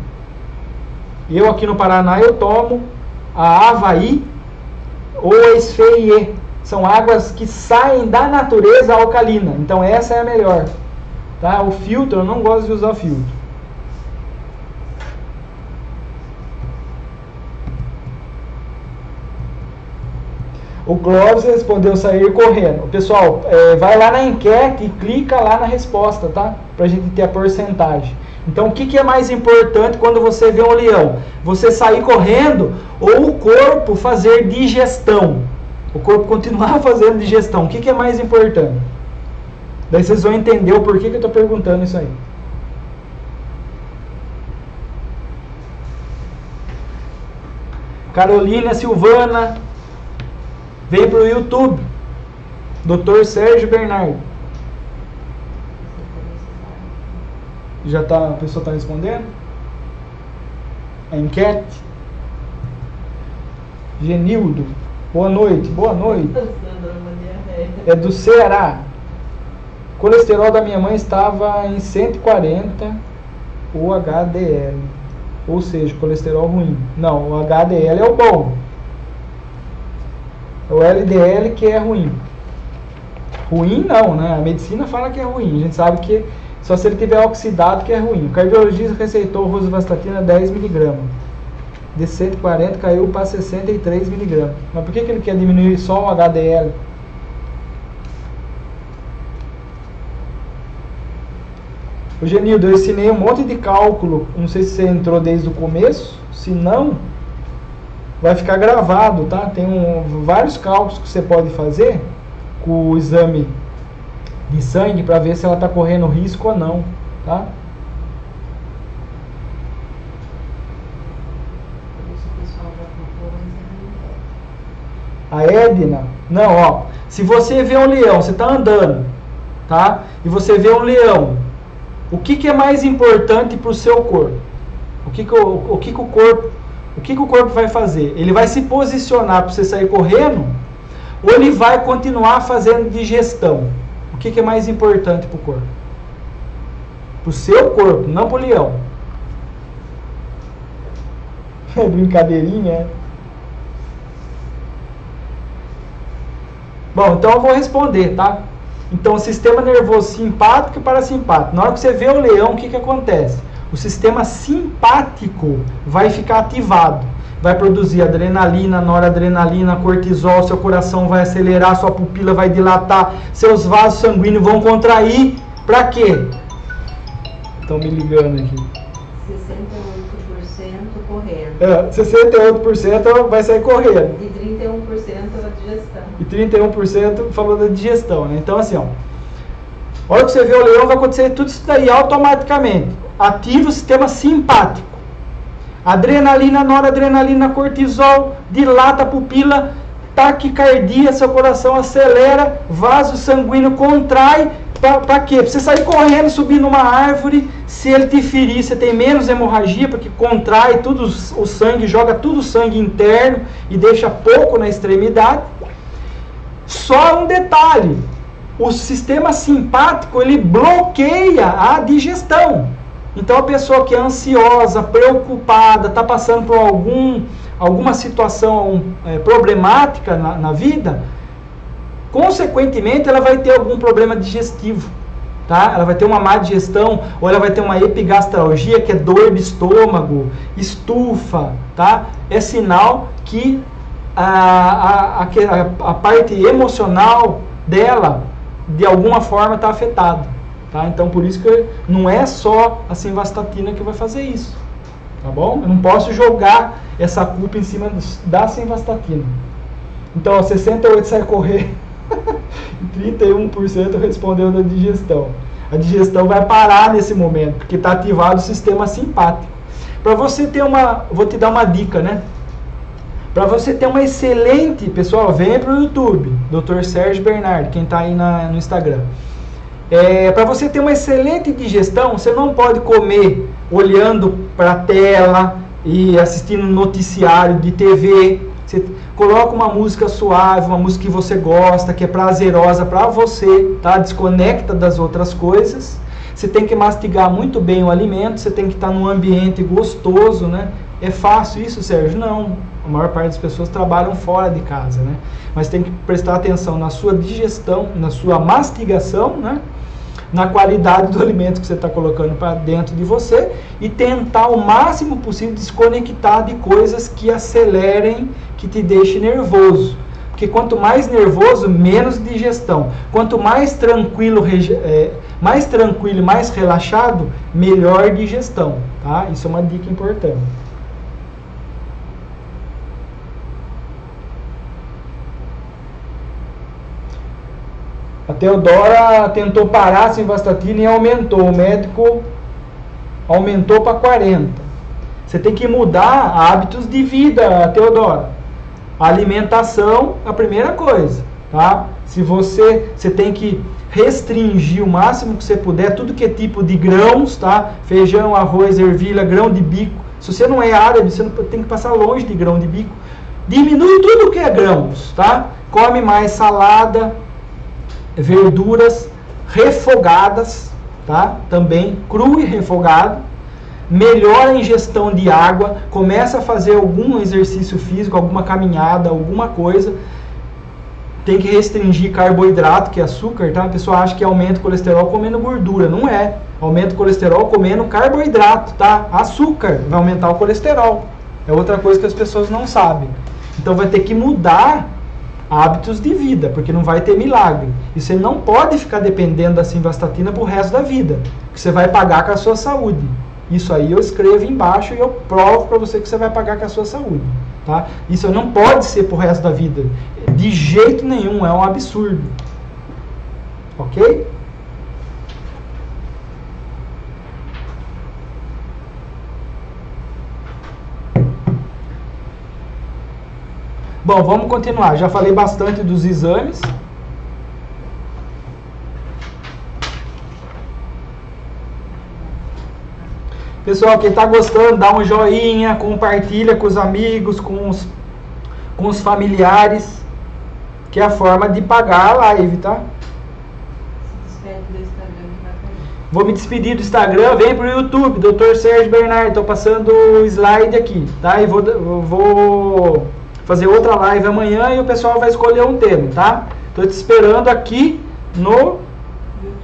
Eu aqui no Paraná eu tomo a Havaí ou a Esfeie. São águas que saem da natureza alcalina. Então essa é a melhor. Tá? O filtro, eu não gosto de usar filtro. O Clóvis respondeu sair correndo. Pessoal, é, vai lá na enquete e clica lá na resposta, tá? Pra gente ter a porcentagem. Então, o que, que é mais importante quando você vê um leão? Você sair correndo ou o corpo fazer digestão? O corpo continuar fazendo digestão. O que, que é mais importante? Daí vocês vão entender o porquê que eu estou perguntando isso aí. Carolina Silvana, Vem para o YouTube. Dr. Sérgio Bernardo. Já tá, a pessoa está respondendo? A enquete? Genildo. Boa noite, boa noite. É do Ceará. O colesterol da minha mãe estava em 140 o HDL. Ou seja, colesterol ruim. Não, o HDL é o bom. O LDL que é ruim. Ruim não, né? A medicina fala que é ruim. A gente sabe que só se ele tiver oxidado que é ruim. O cardiologista receitou rosuvastatina 10mg. De 140 caiu para 63mg. Mas por que, que ele quer diminuir só o HDL? O Genildo, eu ensinei um monte de cálculo. Não sei se você entrou desde o começo. Se não, vai ficar gravado, tá? Tem um, vários cálculos que você pode fazer com o exame de sangue para ver se ela está correndo risco ou não, tá? A Edna, não, ó. Se você vê um leão, você está andando, tá? E você vê um leão, o que, que é mais importante para o seu corpo? O que, que, o, o, que, que o corpo o que, que o corpo vai fazer? Ele vai se posicionar para você sair correndo ou ele vai continuar fazendo digestão? O que, que é mais importante para o corpo? Para o seu corpo, não para o leão. É brincadeirinha, é? Bom, então eu vou responder, tá? Então, sistema nervoso simpático e parasimpático. Na hora que você vê o leão, o que, que acontece? O sistema simpático vai ficar ativado. Vai produzir adrenalina, noradrenalina, cortisol, seu coração vai acelerar, sua pupila vai dilatar, seus vasos sanguíneos vão contrair. Para quê? Estão me ligando aqui. 68% correndo. É, 68% vai sair correndo. E 31% a digestão. E 31% falou da digestão, né? Então, assim, ó. A hora que você vê o leão, vai acontecer tudo isso daí automaticamente. Ativa o sistema simpático. Adrenalina, noradrenalina, cortisol, dilata a pupila, taquicardia, seu coração acelera, vaso sanguíneo contrai. Para quê? Pra você sair correndo, subir numa árvore, se ele te ferir, você tem menos hemorragia, porque contrai tudo o sangue, joga tudo o sangue interno e deixa pouco na extremidade. Só um detalhe, o sistema simpático ele bloqueia a digestão. Então a pessoa que é ansiosa, preocupada, está passando por algum, alguma situação é, problemática na, na vida, consequentemente ela vai ter algum problema digestivo. Tá? Ela vai ter uma má digestão ou ela vai ter uma epigastralgia, que é dor de estômago, estufa, tá? É sinal que a, a, a, a parte emocional dela de alguma forma está afetada. Tá? Então por isso que não é só a simvastatina que vai fazer isso. Tá bom? Eu não posso jogar essa culpa em cima da simvastatina. Então, 68 sai correr e 31% respondeu da digestão. A digestão vai parar nesse momento, porque está ativado o sistema simpático. Para você ter uma, vou te dar uma dica, né? Para você ter uma excelente, pessoal, venha para o YouTube, Dr. Sérgio Bernardo, quem está aí na, no Instagram. É, para você ter uma excelente digestão, você não pode comer olhando para a tela e assistindo noticiário de TV. Você coloca uma música suave, uma música que você gosta, que é prazerosa para você, tá? Desconecta das outras coisas. Você tem que mastigar muito bem o alimento, você tem que estar num ambiente gostoso, né? É fácil isso, Sérgio? Não a maior parte das pessoas trabalham fora de casa, né? Mas tem que prestar atenção na sua digestão, na sua mastigação, né? Na qualidade do alimento que você está colocando para dentro de você e tentar o máximo possível desconectar de coisas que acelerem, que te deixem nervoso. Porque quanto mais nervoso, menos digestão. Quanto mais tranquilo, é, mais tranquilo mais relaxado, melhor digestão. Tá? Isso é uma dica importante. A Teodora tentou parar a simvastatina e aumentou. O médico aumentou para 40. Você tem que mudar hábitos de vida, Teodora. Alimentação, a primeira coisa, tá? Se você, você tem que restringir o máximo que você puder tudo que é tipo de grãos, tá? Feijão, arroz, ervilha, grão de bico. Se você não é árabe, você não tem que passar longe de grão de bico. Diminui tudo que é grãos, tá? Come mais salada, verduras refogadas, tá? Também cru e refogado. Melhora a ingestão de água, começa a fazer algum exercício físico, alguma caminhada, alguma coisa. Tem que restringir carboidrato, que é açúcar, tá? A pessoa acha que aumenta o colesterol comendo gordura, não é. Aumenta o colesterol comendo carboidrato, tá? Açúcar vai aumentar o colesterol. É outra coisa que as pessoas não sabem. Então vai ter que mudar hábitos de vida, porque não vai ter milagre. E você não pode ficar dependendo da simvastatina pro resto da vida, que você vai pagar com a sua saúde. Isso aí eu escrevo embaixo e eu provo para você que você vai pagar com a sua saúde. Tá? Isso não pode ser pro resto da vida. De jeito nenhum, é um absurdo. Ok? Bom, vamos continuar. Já falei bastante dos exames. Pessoal, quem está gostando, dá um joinha, compartilha com os amigos, com os, com os familiares, que é a forma de pagar a live, tá? Vou me despedir do Instagram, vem pro YouTube, Dr. Sérgio Bernardo, estou passando o slide aqui, tá? E vou, vou fazer outra live amanhã e o pessoal vai escolher um tema, tá? Estou te esperando aqui no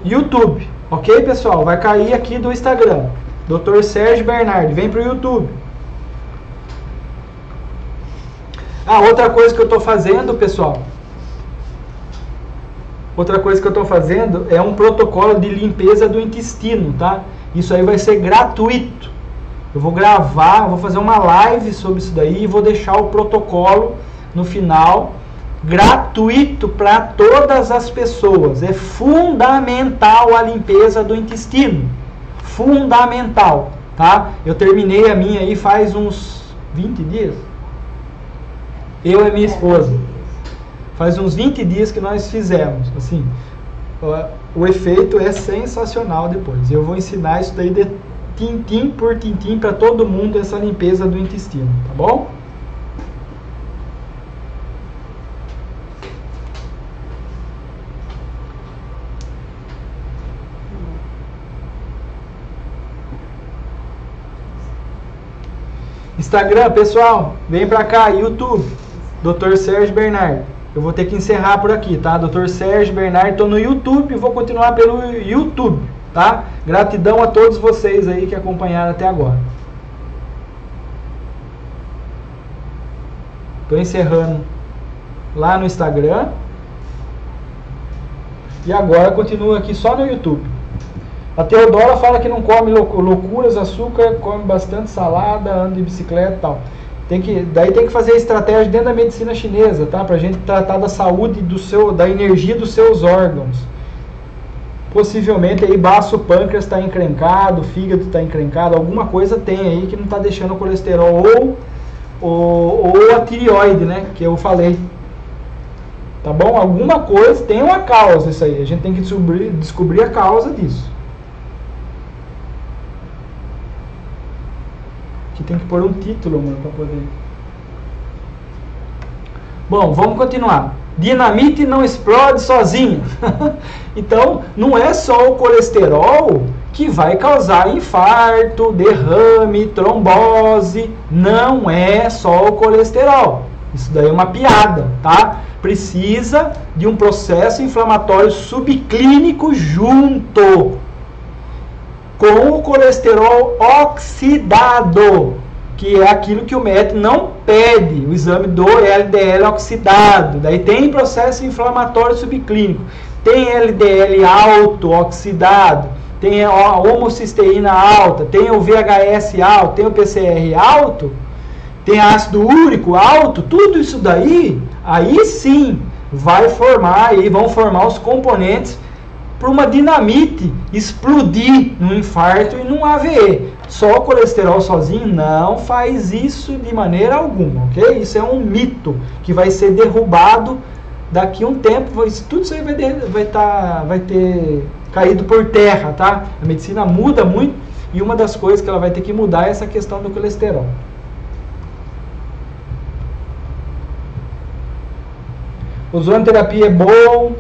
YouTube, ok, pessoal? Vai cair aqui do Instagram. Dr. Sérgio Bernardo, vem para o YouTube. Ah, outra coisa que eu estou fazendo, pessoal. Outra coisa que eu estou fazendo é um protocolo de limpeza do intestino, tá? Isso aí vai ser gratuito. Eu vou gravar, vou fazer uma live sobre isso daí e vou deixar o protocolo no final gratuito para todas as pessoas. É fundamental a limpeza do intestino. Fundamental, tá? Eu terminei a minha aí faz uns 20 dias. Eu e minha esposa. Faz uns 20 dias que nós fizemos, assim. O efeito é sensacional depois. Eu vou ensinar isso daí de tintim por tintim para todo mundo essa limpeza do intestino, tá bom? Instagram, pessoal, vem pra cá, YouTube, Dr. Sérgio Bernardo. Eu vou ter que encerrar por aqui, tá? Dr. Sérgio Bernardo, tô no YouTube vou continuar pelo YouTube. Tá? Gratidão a todos vocês aí que acompanharam até agora. Estou encerrando lá no Instagram. E agora continua aqui só no YouTube. A Teodora fala que não come loucuras, açúcar, come bastante salada, anda de bicicleta e tal. Tem que, daí tem que fazer a estratégia dentro da medicina chinesa, tá? Pra gente tratar da saúde do seu, da energia dos seus órgãos possivelmente aí baço pâncreas está encrencado, fígado está encrencado, alguma coisa tem aí que não está deixando o colesterol ou, ou, ou a tireoide, né, que eu falei. Tá bom? Alguma coisa tem uma causa isso aí. A gente tem que descobrir, descobrir a causa disso. Aqui tem que pôr um título, mano, para poder. Bom, vamos continuar. Dinamite não explode sozinho. então, não é só o colesterol que vai causar infarto, derrame, trombose. Não é só o colesterol. Isso daí é uma piada, tá? Precisa de um processo inflamatório subclínico junto com o colesterol oxidado que é aquilo que o médico não pede, o exame do LDL oxidado. Daí tem processo inflamatório subclínico, tem LDL alto oxidado, tem a homocisteína alta, tem o VHS alto, tem o PCR alto, tem ácido úrico alto, tudo isso daí, aí sim vai formar, aí vão formar os componentes para uma dinamite explodir num infarto e num AVE. Só o colesterol sozinho não faz isso de maneira alguma, ok? Isso é um mito que vai ser derrubado daqui a um tempo. Tudo isso aí vai, vai, tá, vai ter caído por terra, tá? A medicina muda muito e uma das coisas que ela vai ter que mudar é essa questão do colesterol. Ozonoterapia é bom,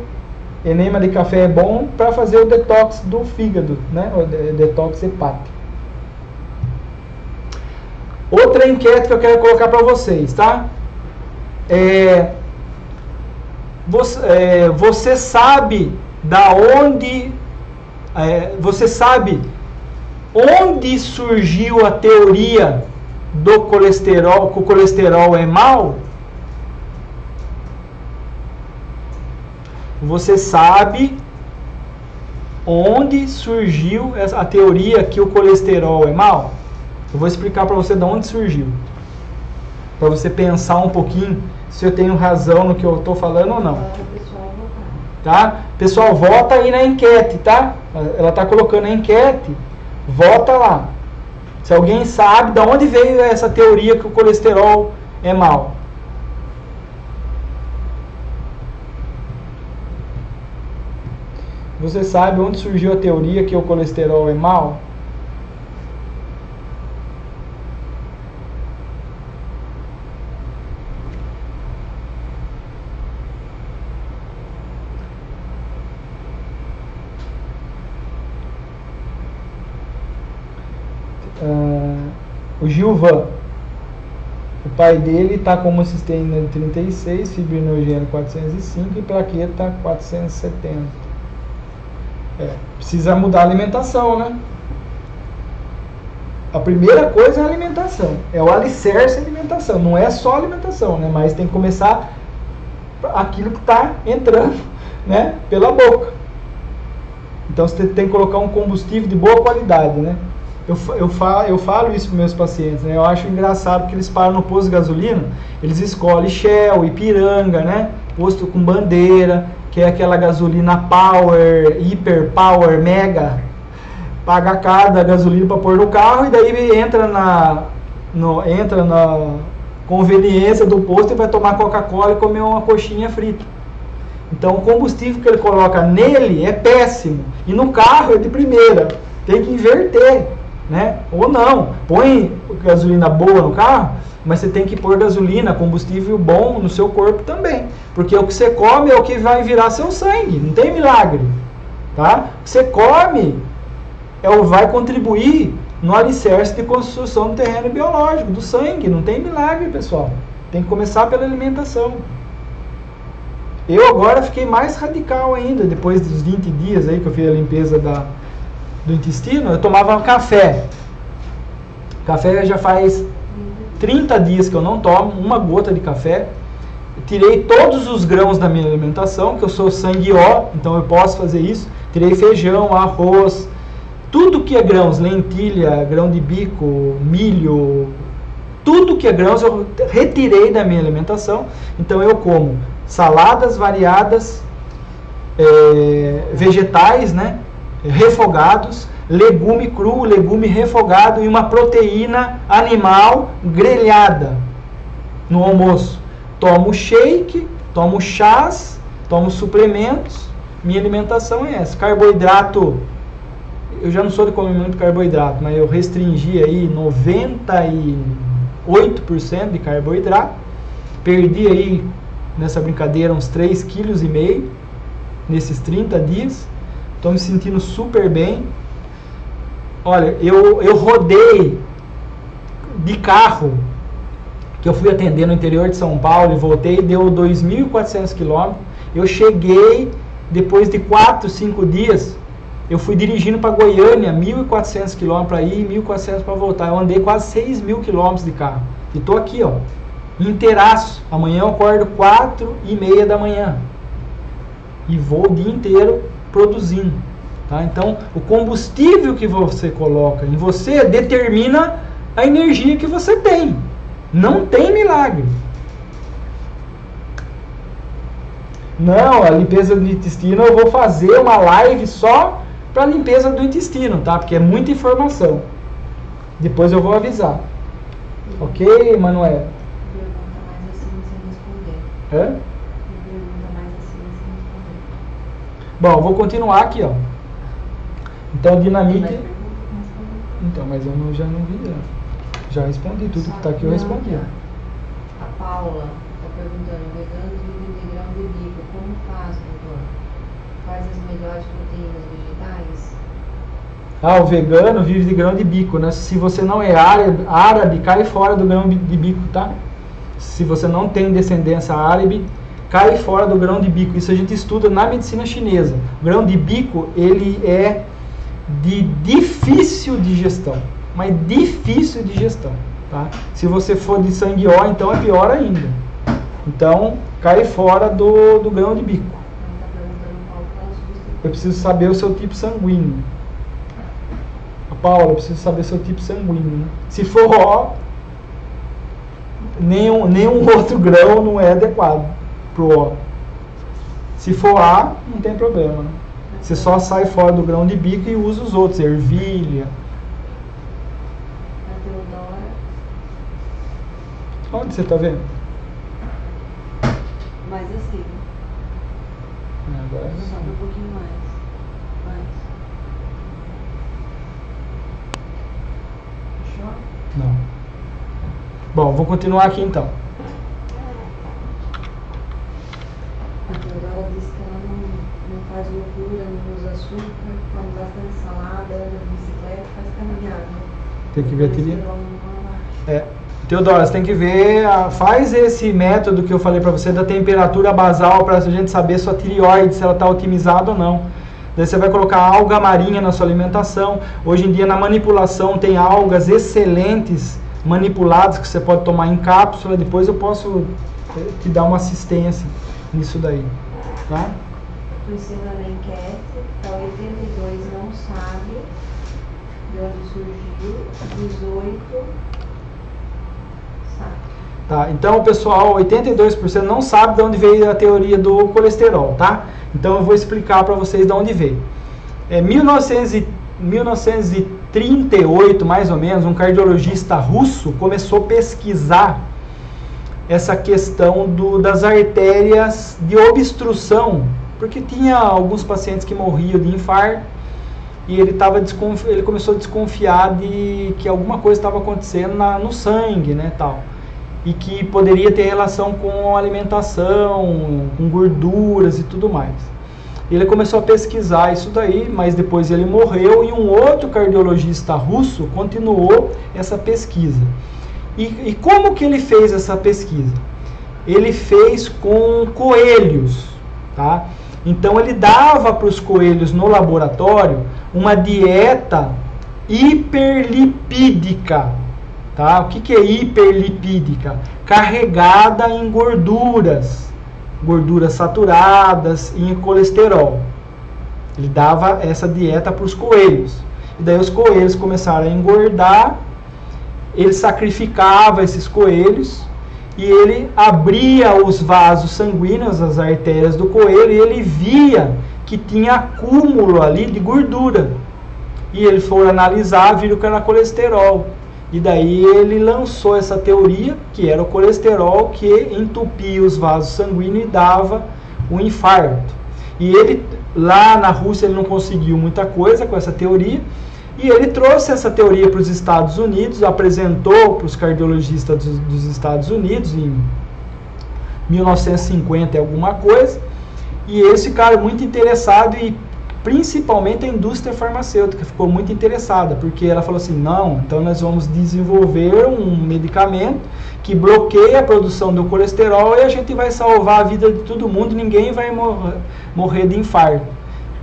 enema de café é bom para fazer o detox do fígado, né? O detox hepático. Outra enquete que eu quero colocar para vocês, tá? É, você, é, você sabe da onde é, você sabe onde surgiu a teoria do colesterol, que o colesterol é mal? Você sabe onde surgiu a teoria que o colesterol é mal? Eu vou explicar para você de onde surgiu. Para você pensar um pouquinho se eu tenho razão no que eu estou falando ou não. Tá? Pessoal, vota aí na enquete, tá? Ela está colocando a enquete. Vota lá. Se alguém sabe de onde veio essa teoria que o colesterol é mal. Você sabe onde surgiu a teoria que o colesterol é mal? o Gilvan, o pai dele está com homocisteinina de 36, fibrinogênio 405 e plaqueta 470. É, precisa mudar a alimentação, né? A primeira coisa é a alimentação. É o alicerce da alimentação. Não é só alimentação, né? Mas tem que começar aquilo que está entrando né? pela boca. Então você tem que colocar um combustível de boa qualidade, né? Eu, eu, falo, eu falo isso para meus pacientes, né? Eu acho engraçado que eles param no posto de gasolina, eles escolhem Shell, Ipiranga, né? Posto com bandeira, que é aquela gasolina Power, Hiper Power, Mega. Paga cada gasolina para pôr no carro e daí entra na, no, entra na conveniência do posto e vai tomar Coca-Cola e comer uma coxinha frita. Então o combustível que ele coloca nele é péssimo. E no carro é de primeira. Tem que inverter né? Ou não, põe gasolina boa no carro, mas você tem que pôr gasolina, combustível bom no seu corpo também, porque o que você come é o que vai virar seu sangue, não tem milagre, tá? O que você come é o vai contribuir no alicerce de construção do terreno biológico, do sangue, não tem milagre, pessoal. Tem que começar pela alimentação. Eu agora fiquei mais radical ainda, depois dos 20 dias aí que eu fiz a limpeza da, do intestino, eu tomava café. Café já faz 30 dias que eu não tomo uma gota de café. tirei todos os grãos da minha alimentação, que eu sou sangue O, então eu posso fazer isso. Tirei feijão, arroz, tudo que é grãos, lentilha, grão de bico, milho, tudo que é grãos eu retirei da minha alimentação. Então eu como saladas variadas, é, vegetais, né? Refogados, legume cru, legume refogado e uma proteína animal grelhada no almoço. Tomo shake, tomo chás, tomo suplementos. Minha alimentação é essa. Carboidrato, eu já não sou de comer muito carboidrato, mas eu restringi aí 98% de carboidrato. Perdi aí nessa brincadeira uns 3,5 kg nesses 30 dias. Estou me sentindo super bem. Olha, eu, eu rodei de carro, que eu fui atender no interior de São Paulo e voltei, deu 2.400 quilômetros. Eu cheguei, depois de 4, 5 dias, eu fui dirigindo para Goiânia, 1.400 quilômetros para ir e 1.400 para voltar. Eu andei quase 6 mil quilômetros de carro. E estou aqui, ó, inteiraço. Amanhã eu acordo 4 e meia da manhã. E vou o dia inteiro produzindo. Tá? Então, o combustível que você coloca em você determina a energia que você tem. Não tem milagre. Não, a limpeza do intestino eu vou fazer uma live só para limpeza do intestino, tá? Porque é muita informação. Depois eu vou avisar. Ok, Manuel? Pergunta mais assim sem responder. Hã? Pergunta mais assim sem responder. Bom, vou continuar aqui, ó. Então, dinamite. Então, mas eu não- já não vi. já. Já respondi tudo que está aqui, eu respondi. A Paula está perguntando, veganos vivem de grão de bico, como faz, doutor? Quais as melhores proteínas vegetais? Ah, o vegano vive de grão de bico, né? Se você não é árabe, árabe cai fora do grão de bico, tá? Se você não tem descendência árabe, cai fora do grão de bico. Isso a gente estuda na medicina chinesa. O grão de bico, ele é de difícil digestão, mas difícil digestão, tá? Se você for de sangue ó, então é pior ainda. Então, cai fora do, do grão de bico. O. Eu preciso saber o seu tipo sanguíneo. A Paula, eu preciso saber o seu tipo sanguíneo. né? Se for O, nenhum, nenhum outro grão não é adequado pro O. Se for A, não tem problema. né? Você só sai fora do grão de bico e usa os outros, ervilha. Onde você está vendo? mais assim, Ah, Agora já sobe um pouquinho mais. Mais. Fechou? Não. Bom, vou continuar aqui então. A Teodora diz que ela não, não faz loucura, não usa açúcar, come bastante salada, anda de bicicleta, faz caminhada. Tem que ver a tirinha. Colesterol não abaixa. É. Teodora, você tem que ver, ah, faz esse método que eu falei para você da temperatura basal para a gente saber sua tireoide, se ela está otimizada ou não. Daí você vai colocar alga marinha na sua alimentação. Hoje em dia na manipulação tem algas excelentes manipuladas que você pode tomar em cápsula. Depois eu posso eh, te dar uma assistência nisso daí, tá? Priscila na enquete, a 82 não sabe de onde surgiu, 18 sabe. Tá, então pessoal, 82% não sabe de onde veio a teoria do colesterol, tá? Então eu vou explicar para vocês de onde veio. É 1900 e- 1938, mais ou menos, um cardiologista russo começou a pesquisar essa questão do, das artérias de obstrução, porque tinha alguns pacientes que morriam de infarto e ele, tava desconfi- ele começou a desconfiar de que alguma coisa estava acontecendo na, no sangue, né, tal e que poderia ter relação com alimentação, com gorduras e tudo mais. Ele começou a pesquisar isso daí, mas depois ele morreu e um outro cardiologista russo continuou essa pesquisa. E, e como que ele fez essa pesquisa? Ele fez com coelhos, tá? Então ele dava para os coelhos no laboratório uma dieta hiperlipídica, Tá? O que, que é hiperlipídica? Carregada em gorduras, gorduras saturadas e em colesterol. Ele dava essa dieta para os coelhos. E daí os coelhos começaram a engordar, ele sacrificava esses coelhos e ele abria os vasos sanguíneos, as artérias do coelho, e ele via que tinha acúmulo ali de gordura. E ele foi analisar, viram que era colesterol. E daí ele lançou essa teoria, que era o colesterol que entupia os vasos sanguíneos e dava um infarto. E ele, lá na Rússia, ele não conseguiu muita coisa com essa teoria, e ele trouxe essa teoria para os Estados Unidos, apresentou para os cardiologistas dos, dos Estados Unidos em 1950 e alguma coisa, e eles ficaram muito interessados e principalmente a indústria farmacêutica ficou muito interessada, porque ela falou assim: não, então nós vamos desenvolver um medicamento que bloqueia a produção do colesterol e a gente vai salvar a vida de todo mundo, ninguém vai morrer de infarto.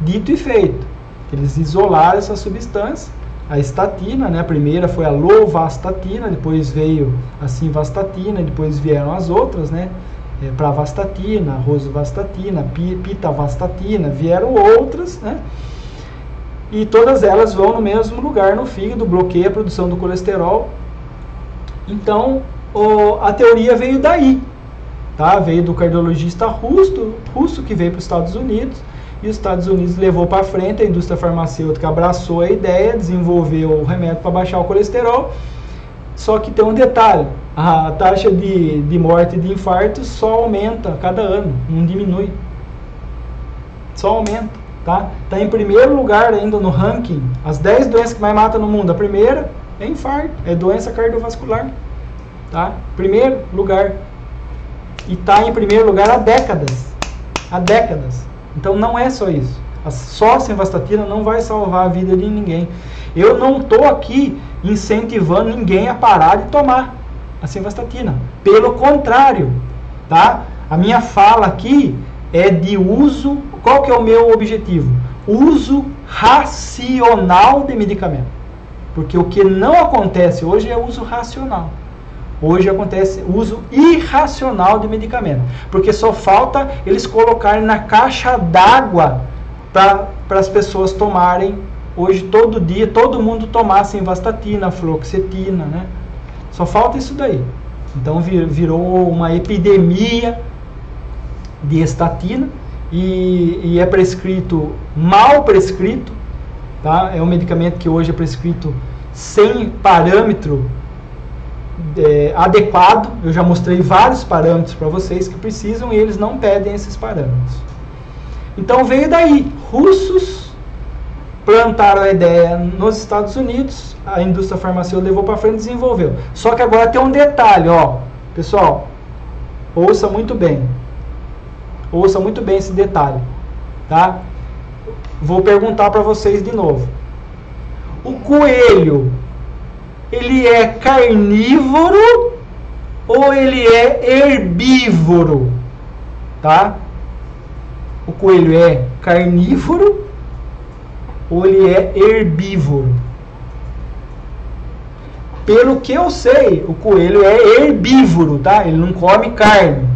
Dito e feito, eles isolaram essa substância, a estatina, né? A primeira foi a lovastatina, depois veio a simvastatina, depois vieram as outras, né? é, pravastatina, rosuvastatina, pi- pitavastatina, vieram outras, né? E todas elas vão no mesmo lugar no fígado, bloqueia a produção do colesterol. Então, o- a teoria veio daí, tá? Veio do cardiologista russo, russo que veio para os Estados Unidos e os Estados Unidos levou para frente, a indústria farmacêutica abraçou a ideia, desenvolveu o remédio para baixar o colesterol. Só que tem um detalhe: a taxa de, de morte de infarto só aumenta cada ano, não diminui. Só aumenta. Tá? Tá em primeiro lugar ainda no ranking, as 10 doenças que mais matam no mundo. A primeira é infarto, é doença cardiovascular. Tá? Primeiro lugar. E está em primeiro lugar há décadas. Há décadas. Então não é só isso. A só simvastatina não vai salvar a vida de ninguém. Eu não estou aqui incentivando ninguém a parar de tomar a simvastatina. Pelo contrário, tá? A minha fala aqui é de uso. Qual que é o meu objetivo? Uso racional de medicamento. Porque o que não acontece hoje é uso racional. Hoje acontece uso irracional de medicamento, porque só falta eles colocarem na caixa d'água para as pessoas tomarem. Hoje, todo dia, todo mundo tomasse vastatina, fluoxetina, né? Só falta isso daí. Então virou uma epidemia de estatina e, e é prescrito, mal prescrito, tá? É um medicamento que hoje é prescrito sem parâmetro é, adequado. Eu já mostrei vários parâmetros para vocês que precisam e eles não pedem esses parâmetros. Então veio daí, russos plantaram a ideia nos Estados Unidos, a indústria farmacêutica levou para frente e desenvolveu. Só que agora tem um detalhe, ó, pessoal, ouça muito bem, ouça muito bem esse detalhe, tá? Vou perguntar para vocês de novo. O coelho ele é carnívoro ou ele é herbívoro, tá? O coelho é carnívoro ou ele é herbívoro? Pelo que eu sei, o coelho é herbívoro, tá? Ele não come carne.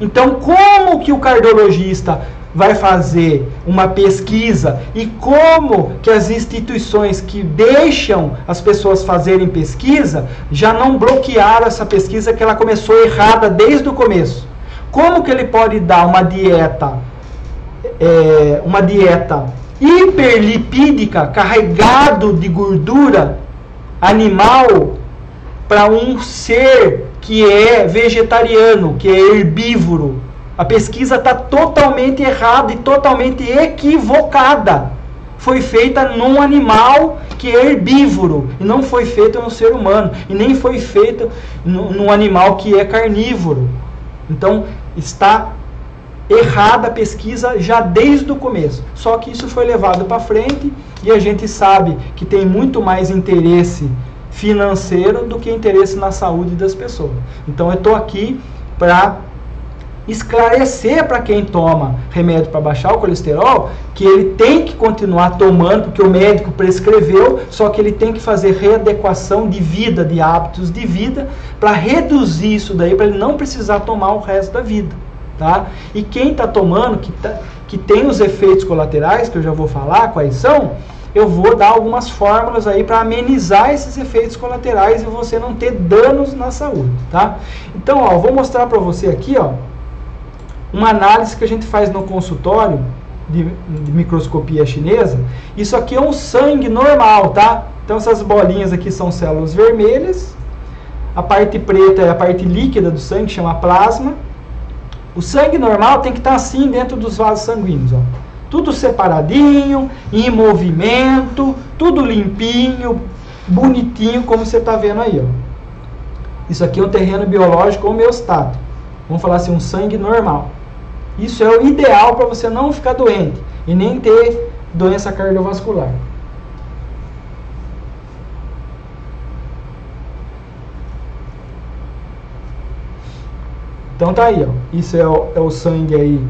Então, como que o cardiologista vai fazer uma pesquisa e como que as instituições que deixam as pessoas fazerem pesquisa já não bloquearam essa pesquisa que ela começou errada desde o começo. Como que ele pode dar uma dieta, é, uma dieta hiperlipídica, carregado de gordura animal, para um ser que é vegetariano, que é herbívoro, a pesquisa está totalmente errada e totalmente equivocada. Foi feita num animal que é herbívoro e não foi feita no ser humano e nem foi feita num animal que é carnívoro. Então está errada a pesquisa já desde o começo. Só que isso foi levado para frente e a gente sabe que tem muito mais interesse financeiro do que interesse na saúde das pessoas. Então eu estou aqui para esclarecer para quem toma remédio para baixar o colesterol que ele tem que continuar tomando porque o médico prescreveu, só que ele tem que fazer readequação de vida, de hábitos de vida para reduzir isso daí para ele não precisar tomar o resto da vida, tá? E quem está tomando que, tá, que tem os efeitos colaterais que eu já vou falar quais são, eu vou dar algumas fórmulas aí para amenizar esses efeitos colaterais e você não ter danos na saúde, tá? Então, ó, vou mostrar para você aqui, ó, uma análise que a gente faz no consultório de, de, microscopia chinesa. Isso aqui é um sangue normal, tá? Então essas bolinhas aqui são células vermelhas. A parte preta é a parte líquida do sangue, chama plasma. O sangue normal tem que estar assim dentro dos vasos sanguíneos, ó. Tudo separadinho, em movimento, tudo limpinho, bonitinho, como você está vendo aí, ó. Isso aqui é um terreno biológico homeostato. Vamos falar assim, um sangue normal. Isso é o ideal para você não ficar doente e nem ter doença cardiovascular. Então tá aí, ó. Isso é o, é o sangue aí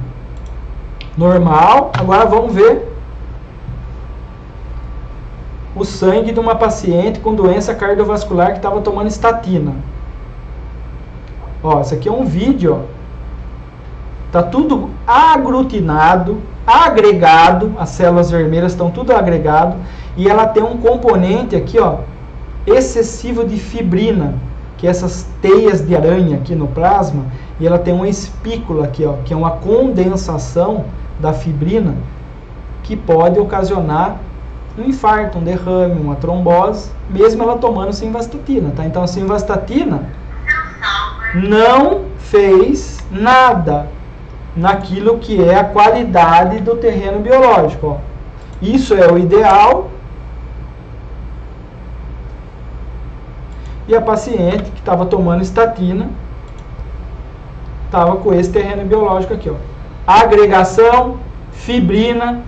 normal. Agora vamos ver o sangue de uma paciente com doença cardiovascular que estava tomando estatina. Ó, isso aqui é um vídeo, ó Está tudo aglutinado, agregado, as células vermelhas estão tudo agregado e ela tem um componente aqui, ó, excessivo de fibrina, que é essas teias de aranha aqui no plasma, e ela tem uma espícula aqui, ó, que é uma condensação da fibrina que pode ocasionar um infarto, um derrame, uma trombose, mesmo ela tomando simvastatina, tá? Então a simvastatina não fez nada naquilo que é a qualidade do terreno biológico. Isso é o ideal. E a paciente que estava tomando estatina estava com esse terreno biológico aqui. Ó. Agregação, fibrina,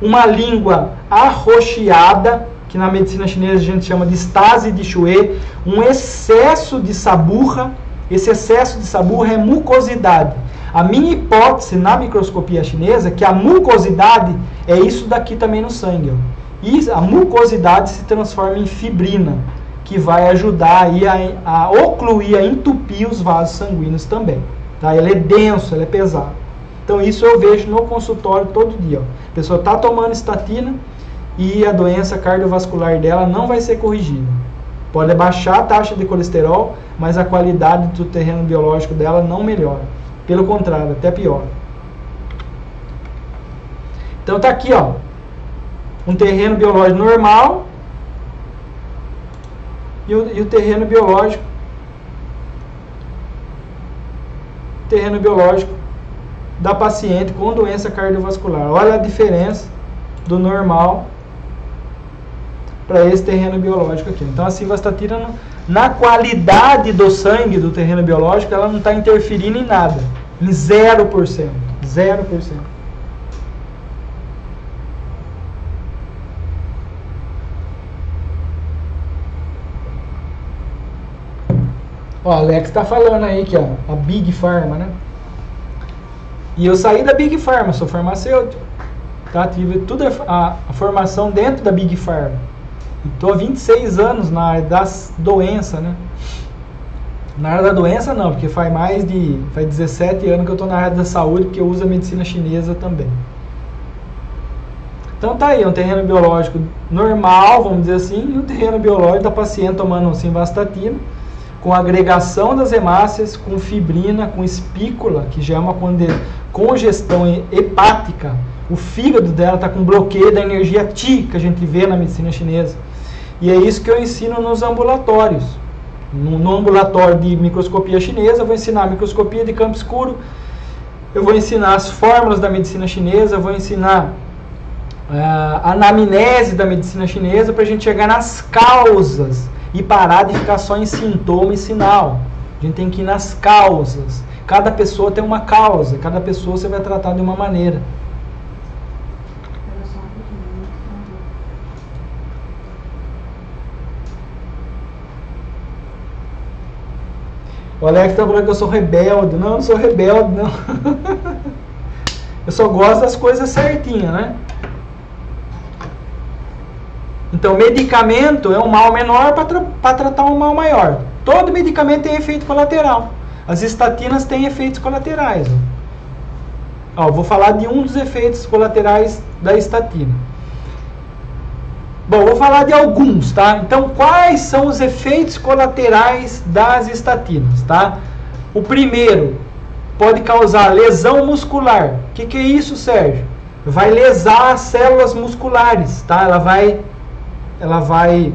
uma língua arroxeada, que na medicina chinesa a gente chama de estase de Chue, um excesso de saburra. Esse excesso de saburra é mucosidade. A minha hipótese na microscopia chinesa é que a mucosidade é isso daqui também no sangue. Ó. E a mucosidade se transforma em fibrina, que vai ajudar aí a, a ocluir, a entupir os vasos sanguíneos também. Tá? Ele é denso, ele é pesado. Então isso eu vejo no consultório todo dia. Ó. A pessoa está tomando estatina e a doença cardiovascular dela não vai ser corrigida. Pode baixar a taxa de colesterol, mas a qualidade do terreno biológico dela não melhora. Pelo contrário, até pior. Então tá aqui, ó, um terreno biológico normal e o, e o terreno biológico terreno biológico da paciente com doença cardiovascular. Olha a diferença do normal para esse terreno biológico aqui. Então a simvastatina, na qualidade do sangue do terreno biológico, ela não está interferindo em nada. Em 0%. 0%. Ó, Alex está falando aí que ó, a Big Pharma, né? E eu saí da Big Pharma, sou farmacêutico. Tá? Tive toda a, a formação dentro da Big Pharma. Estou há 26 anos na área das doenças, né? Na área da doença não, porque faz mais de faz 17 anos que eu estou na área da saúde, porque eu uso a medicina chinesa também. Então tá aí, um terreno biológico normal, vamos dizer assim, e um terreno biológico da paciente tomando simvastatina, com agregação das hemácias, com fibrina, com espícula, que já é uma congestão hepática. O fígado dela está com bloqueio da energia Ti, que a gente vê na medicina chinesa. E é isso que eu ensino nos ambulatórios. No, no ambulatório de microscopia chinesa, eu vou ensinar microscopia de campo escuro, eu vou ensinar as fórmulas da medicina chinesa, eu vou ensinar uh, a anamnese da medicina chinesa para a gente chegar nas causas e parar de ficar só em sintoma e sinal. A gente tem que ir nas causas. Cada pessoa tem uma causa, cada pessoa você vai tratar de uma maneira. O Alex está falando que eu sou rebelde. Não, não sou rebelde, não. eu só gosto das coisas certinhas, né? Então, medicamento é um mal menor para tra tratar um mal maior. Todo medicamento tem efeito colateral. As estatinas têm efeitos colaterais. Ó. Ó, vou falar de um dos efeitos colaterais da estatina. Bom, vou falar de alguns, tá? Então, quais são os efeitos colaterais das estatinas, tá? O primeiro pode causar lesão muscular. O que, que é isso, Sérgio? Vai lesar as células musculares, tá? Ela vai, ela vai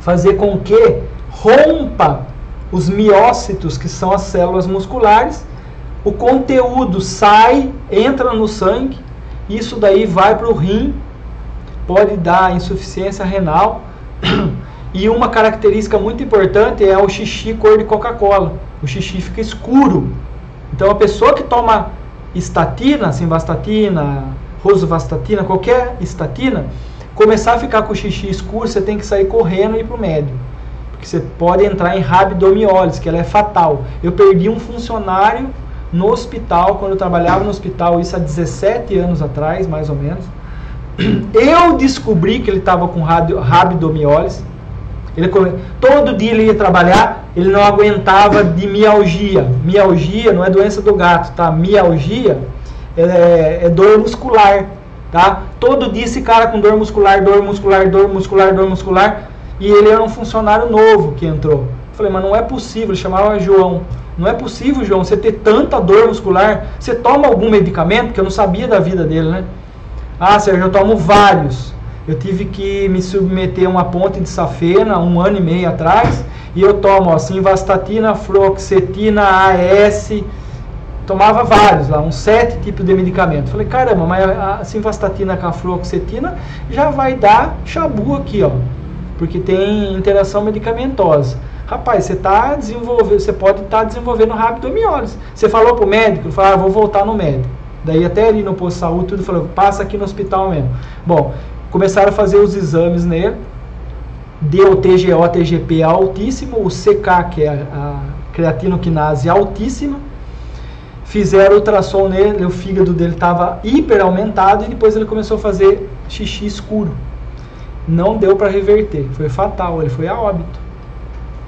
fazer com que rompa os miócitos, que são as células musculares. O conteúdo sai, entra no sangue, isso daí vai para o rim pode dar insuficiência renal. E uma característica muito importante é o xixi cor de Coca-Cola. O xixi fica escuro. Então a pessoa que toma estatina, simvastatina, rosuvastatina, qualquer estatina, começar a ficar com o xixi escuro, você tem que sair correndo e ir para o médico. Porque você pode entrar em rabdomiólise, que ela é fatal. Eu perdi um funcionário no hospital, quando eu trabalhava no hospital, isso há 17 anos atrás, mais ou menos eu descobri que ele estava com rabdomiólise. Ele, todo dia ele ia trabalhar, ele não aguentava de mialgia. Mialgia não é doença do gato, tá? Mialgia é, é dor muscular, tá? Todo dia esse cara com dor muscular, dor muscular, dor muscular, dor muscular. E ele era um funcionário novo que entrou. falei, mas não é possível, chamava João. Não é possível, João, você ter tanta dor muscular. Você toma algum medicamento? Porque eu não sabia da vida dele, né? Ah, Sérgio, eu tomo vários. Eu tive que me submeter a uma ponte de safena um ano e meio atrás. E eu tomo ó, simvastatina, fluoxetina, AS. Tomava vários lá, uns sete tipos de medicamento. Falei, caramba, mas a simvastatina com a fluoxetina já vai dar chabu aqui, ó. Porque tem interação medicamentosa. Rapaz, você tá desenvolvendo, você pode estar tá desenvolvendo rabdomiólise. Você falou pro médico, falou, ah, vou voltar no médico. Daí até ali no posto de saúde, tudo falou, passa aqui no hospital mesmo. Bom, começaram a fazer os exames nele, deu TGO, TGP altíssimo, o CK, que é a, creatinoquinase altíssima, fizeram ultrassom nele, o fígado dele estava hiper aumentado e depois ele começou a fazer xixi escuro. Não deu para reverter, foi fatal, ele foi a óbito.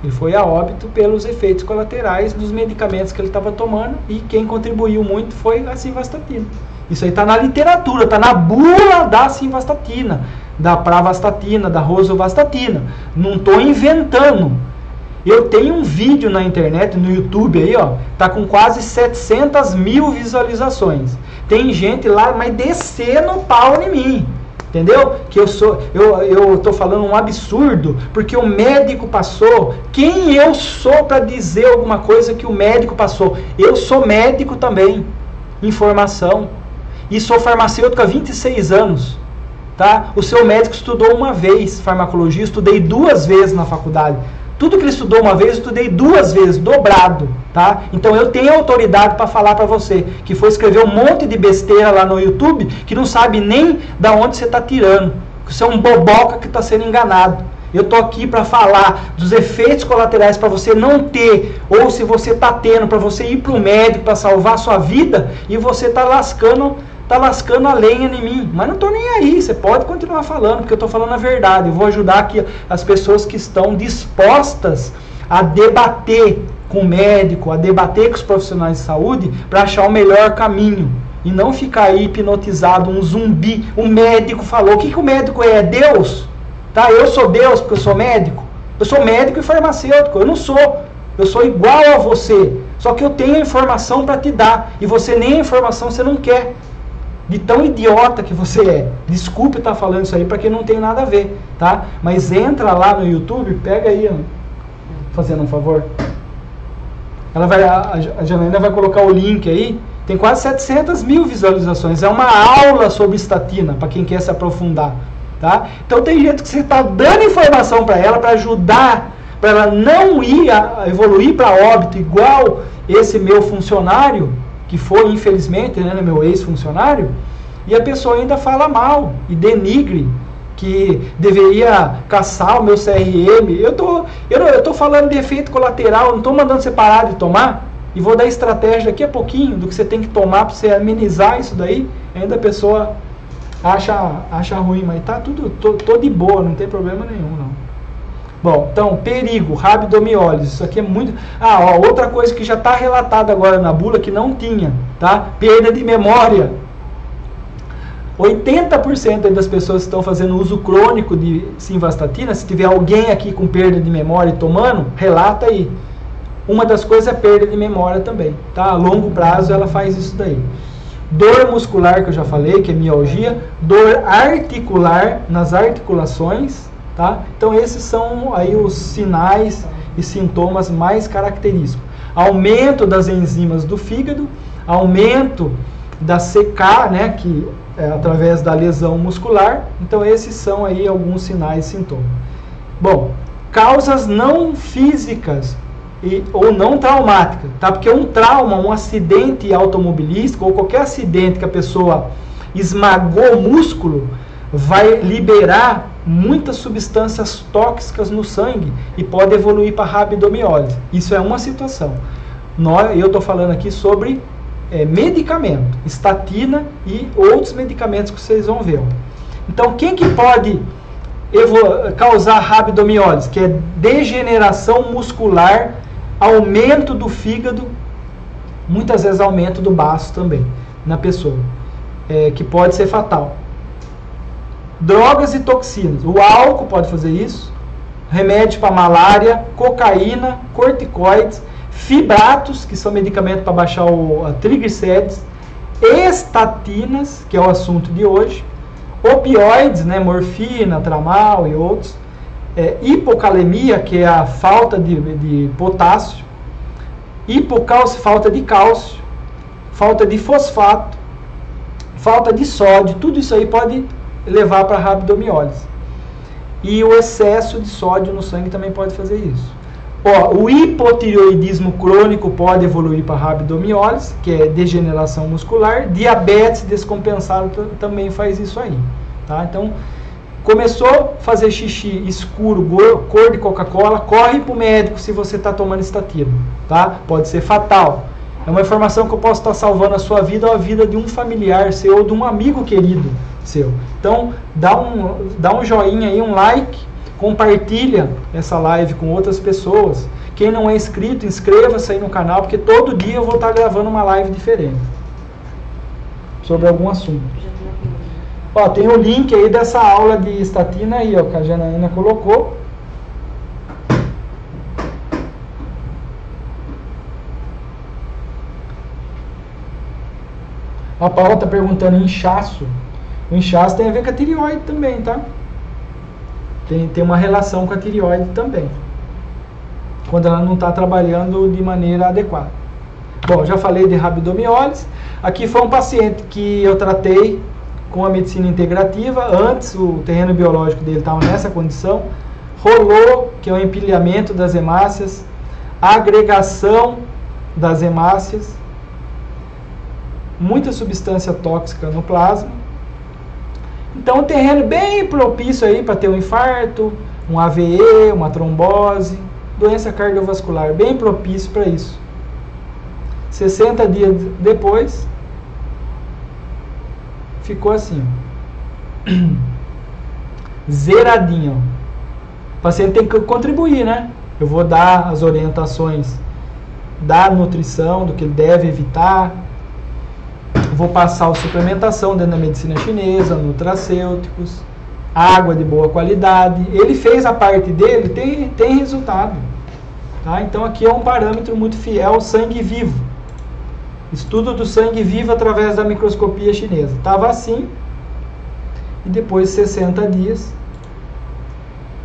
Ele foi a óbito pelos efeitos colaterais dos medicamentos que ele estava tomando e quem contribuiu muito foi a simvastatina. Isso aí está na literatura, está na bula da simvastatina, da pravastatina, da rosuvastatina. Não estou inventando. Eu tenho um vídeo na internet, no YouTube aí, ó, tá com quase 700 mil visualizações. Tem gente lá, mas descendo o pau em mim. Entendeu? Que eu sou, eu, eu tô falando um absurdo, porque o médico passou. Quem eu sou para dizer alguma coisa que o médico passou? Eu sou médico também, informação. E sou farmacêutico há 26 anos. Tá? O seu médico estudou uma vez farmacologia, estudei duas vezes na faculdade. Tudo que ele estudou uma vez, eu estudei duas vezes, dobrado, tá? Então eu tenho autoridade para falar para você, que foi escrever um monte de besteira lá no YouTube, que não sabe nem da onde você está tirando. Que você é um boboca que está sendo enganado. Eu tô aqui para falar dos efeitos colaterais para você não ter, ou se você está tendo, para você ir para o médico para salvar a sua vida e você está lascando tá lascando a lenha em mim. Mas não estou nem aí, você pode continuar falando, porque eu estou falando a verdade. Eu vou ajudar aqui as pessoas que estão dispostas a debater com o médico, a debater com os profissionais de saúde para achar o melhor caminho. E não ficar aí hipnotizado, um zumbi. O médico falou. O que, que o médico é? É Deus? Tá? Eu sou Deus porque eu sou médico? Eu sou médico e farmacêutico. Eu não sou. Eu sou igual a você. Só que eu tenho a informação para te dar. E você nem a informação você não quer de tão idiota que você é. Desculpe estar falando isso aí para quem não tem nada a ver, tá? Mas entra lá no YouTube, pega aí, fazendo um favor. Ela vai, a, Janaína vai colocar o link aí. Tem quase 700 mil visualizações. É uma aula sobre estatina para quem quer se aprofundar, tá? Então tem gente que você está dando informação para ela para ajudar, para ela não ir a evoluir para óbito igual esse meu funcionário que foi, infelizmente, né, meu ex-funcionário, e a pessoa ainda fala mal e denigre que deveria caçar o meu CRM. Eu tô, eu, eu tô falando de efeito colateral, não estou mandando você parar de tomar. E vou dar estratégia daqui a pouquinho do que você tem que tomar para você amenizar isso daí. Ainda a pessoa acha, acha ruim, mas tá tudo, tô, tô de boa, não tem problema nenhum não. Bom, então, perigo, rabdomiólise, isso aqui é muito... Ah, ó, outra coisa que já está relatada agora na bula que não tinha, tá? Perda de memória. 80% das pessoas que estão fazendo uso crônico de simvastatina, se tiver alguém aqui com perda de memória tomando, relata aí. Uma das coisas é perda de memória também, tá? A longo prazo ela faz isso daí. Dor muscular, que eu já falei, que é mialgia. Dor articular nas articulações, Tá? Então esses são aí os sinais e sintomas mais característicos. Aumento das enzimas do fígado, aumento da CK, né, que é através da lesão muscular. Então esses são aí alguns sinais e sintomas. Bom, causas não físicas e, ou não traumáticas, tá? Porque um trauma, um acidente automobilístico ou qualquer acidente que a pessoa esmagou o músculo, vai liberar muitas substâncias tóxicas no sangue e pode evoluir para rabdomiólise. Isso é uma situação. Nós, eu estou falando aqui sobre é, medicamento, estatina e outros medicamentos que vocês vão ver. Então, quem que pode causar rabdomiólise? Que é degeneração muscular, aumento do fígado, muitas vezes aumento do baço também na pessoa, é, que pode ser fatal. Drogas e toxinas. O álcool pode fazer isso, remédio para malária, cocaína, corticoides, fibratos, que são medicamentos para baixar o a triglicérides, estatinas, que é o assunto de hoje, opioides, né, morfina, tramal e outros, é, hipocalemia, que é a falta de, de potássio, hipocálcio, falta de cálcio, falta de fosfato, falta de sódio, tudo isso aí pode levar para a rabdomiólise. E o excesso de sódio no sangue também pode fazer isso. Ó, o hipotireoidismo crônico pode evoluir para rabdomiólise, que é degeneração muscular. Diabetes descompensado também faz isso aí. Tá? Então, começou a fazer xixi escuro, cor de Coca-Cola, corre para o médico se você está tomando estatina. Tá? Pode ser fatal. É uma informação que eu posso estar salvando a sua vida ou a vida de um familiar seu ou de um amigo querido seu. Então, dá um, dá um joinha aí, um like compartilha essa live com outras pessoas. Quem não é inscrito, inscreva-se aí no canal, porque todo dia eu vou estar gravando uma live diferente sobre algum assunto. Ó, tem o link aí dessa aula de estatina aí, ó, que a Janaína colocou. A Paula está perguntando inchaço. Inchaço tem a ver com a tireoide também, tá? tem, tem uma relação com a tireoide também, quando ela não está trabalhando de maneira adequada. Bom, já falei de rabdomiólise. Aqui foi um paciente que eu tratei com a medicina integrativa. Antes, o terreno biológico dele estava nessa condição. Rolou, que é o empilhamento das hemácias, agregação das hemácias, muita substância tóxica no plasma então, um terreno bem propício aí para ter um infarto, um AVE, uma trombose, doença cardiovascular, bem propício para isso. 60 dias depois, ficou assim, zeradinho. O paciente tem que contribuir, né? Eu vou dar as orientações da nutrição, do que ele deve evitar, vou passar a suplementação dentro da medicina chinesa, nutracêuticos, água de boa qualidade. Ele fez a parte dele, tem, tem resultado. Tá? Então aqui é um parâmetro muito fiel, sangue vivo. Estudo do sangue vivo através da microscopia chinesa. Estava assim, e depois de 60 dias,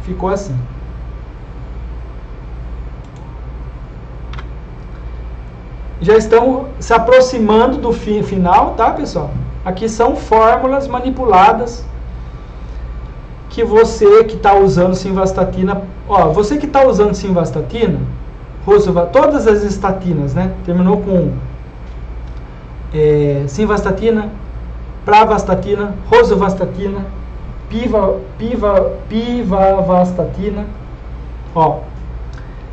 ficou assim. Já estamos se aproximando do fim, final, tá, pessoal? Aqui são fórmulas manipuladas que você que está usando simvastatina, ó, você que está usando simvastatina, todas as estatinas, né? Terminou com é, simvastatina, pravastatina, rosuvastatina, piva, piva, pivavastatina, ó,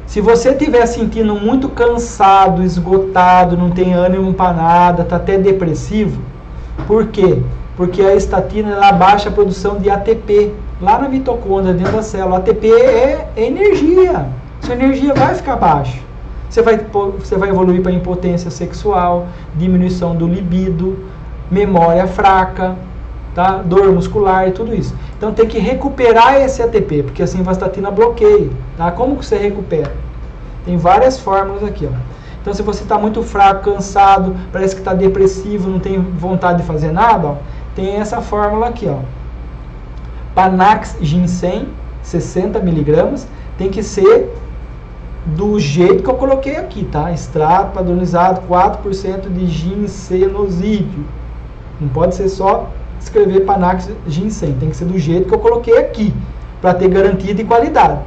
se você estiver sentindo muito cansado, esgotado, não tem ânimo para nada, está até depressivo, por quê? Porque a estatina ela baixa a produção de ATP lá na mitocôndria, dentro da célula. ATP é, é energia. Sua energia vai ficar baixa. Você vai, você vai evoluir para impotência sexual, diminuição do libido, memória fraca, tá? dor muscular e tudo isso. Então tem que recuperar esse ATP, porque assim a vastatina bloqueia. Tá? Como que você recupera? Tem várias fórmulas aqui. Ó. Então se você está muito fraco, cansado, parece que está depressivo, não tem vontade de fazer nada, ó, tem essa fórmula aqui. Ó. Panax Ginseng, 60 miligramas, tem que ser do jeito que eu coloquei aqui, tá? Extrato padronizado, 4% de ginsenosídeo. Não pode ser só escrever Panax ginseng. Tem que ser do jeito que eu coloquei aqui, para ter garantia de qualidade.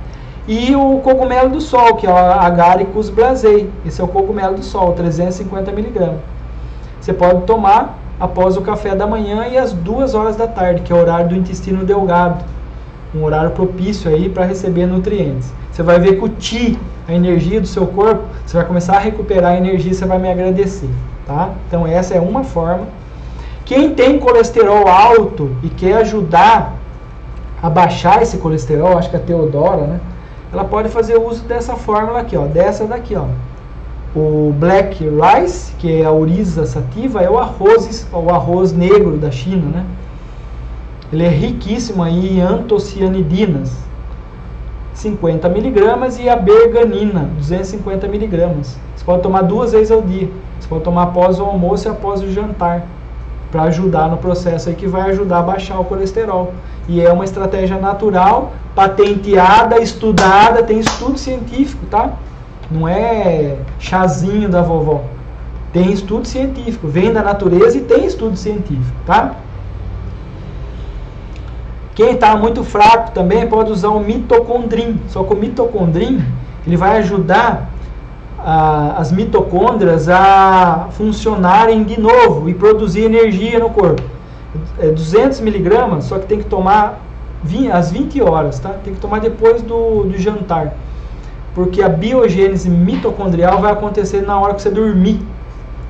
E o cogumelo do sol, que é o Agaricus blasei. Esse é o cogumelo do sol, 350 mg. Você pode tomar após o café da manhã e às duas horas da tarde, que é o horário do intestino delgado. Um horário propício aí para receber nutrientes. Você vai ver que o ti, a energia do seu corpo, você vai começar a recuperar a energia, você vai me agradecer, tá? Então essa é uma forma quem tem colesterol alto e quer ajudar a baixar esse colesterol, acho que a Teodora, né? Ela pode fazer uso dessa fórmula aqui, ó, dessa daqui, ó. O black rice, que é a Oriza sativa, é o arroz, o arroz negro da China, né? Ele é riquíssimo aí em antocianidinas. 50 miligramas, e a berganina, 250 miligramas. Você pode tomar duas vezes ao dia. Você pode tomar após o almoço e após o jantar, para ajudar no processo aí que vai ajudar a baixar o colesterol. E é uma estratégia natural, patenteada, estudada, tem estudo científico, tá? Não é chazinho da vovó. Tem estudo científico, vem da natureza e tem estudo científico, tá? Quem está muito fraco também pode usar o mitocondrim. Só que o mitocondrim ele vai ajudar a, as mitocôndrias a funcionarem de novo e produzir energia no corpo. É 200 miligramas, só que tem que tomar 20, às 20 horas, tá? Tem que tomar depois do, do jantar. Porque a biogênese mitocondrial vai acontecer na hora que você dormir.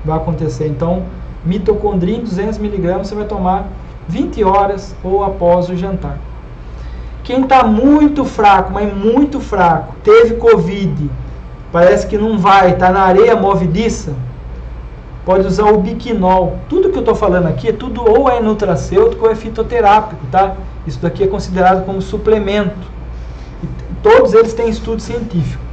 Vai acontecer. Então, mitocondrim 200 miligramas você vai tomar 20 horas ou após o jantar. Quem está muito fraco, mas muito fraco, teve Covid, parece que não vai, está na areia movediça, pode usar o biquinol. Tudo que eu estou falando aqui é tudo ou é nutracêutico ou é fitoterápico, tá? Isso daqui é considerado como suplemento. E todos eles têm estudo científico.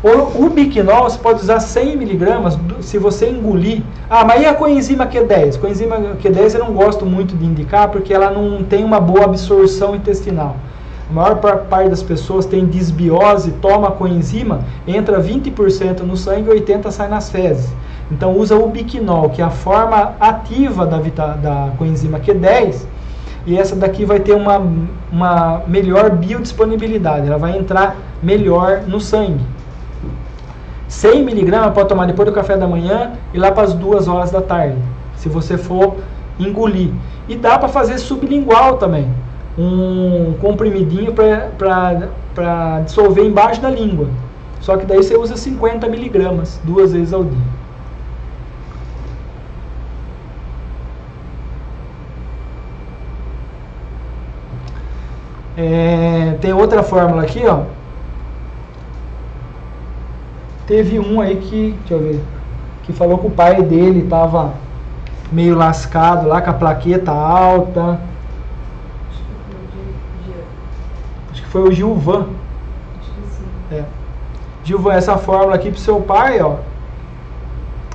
O, o biquinol você pode usar 100 miligramas se você engolir. Ah, mas e a coenzima Q10? Coenzima Q10 eu não gosto muito de indicar porque ela não tem uma boa absorção intestinal. A maior parte das pessoas tem disbiose, toma coenzima, entra 20% no sangue e 80% sai nas fezes. Então usa o biquinol, que é a forma ativa da, da coenzima Q10, e essa daqui vai ter uma, uma melhor biodisponibilidade, ela vai entrar melhor no sangue. 100 miligramas pode tomar depois do café da manhã e lá para as 2 horas da tarde, se você for engolir. E dá para fazer sublingual também, um comprimidinho para dissolver embaixo da língua. Só que daí você usa 50 miligramas duas vezes ao dia. É, tem outra fórmula aqui, ó. Teve um aí que, deixa eu ver, que falou que o pai dele estava meio lascado lá com a plaqueta alta. Acho que foi o Gilvan. É. Gilvan, essa fórmula aqui pro seu pai, ó.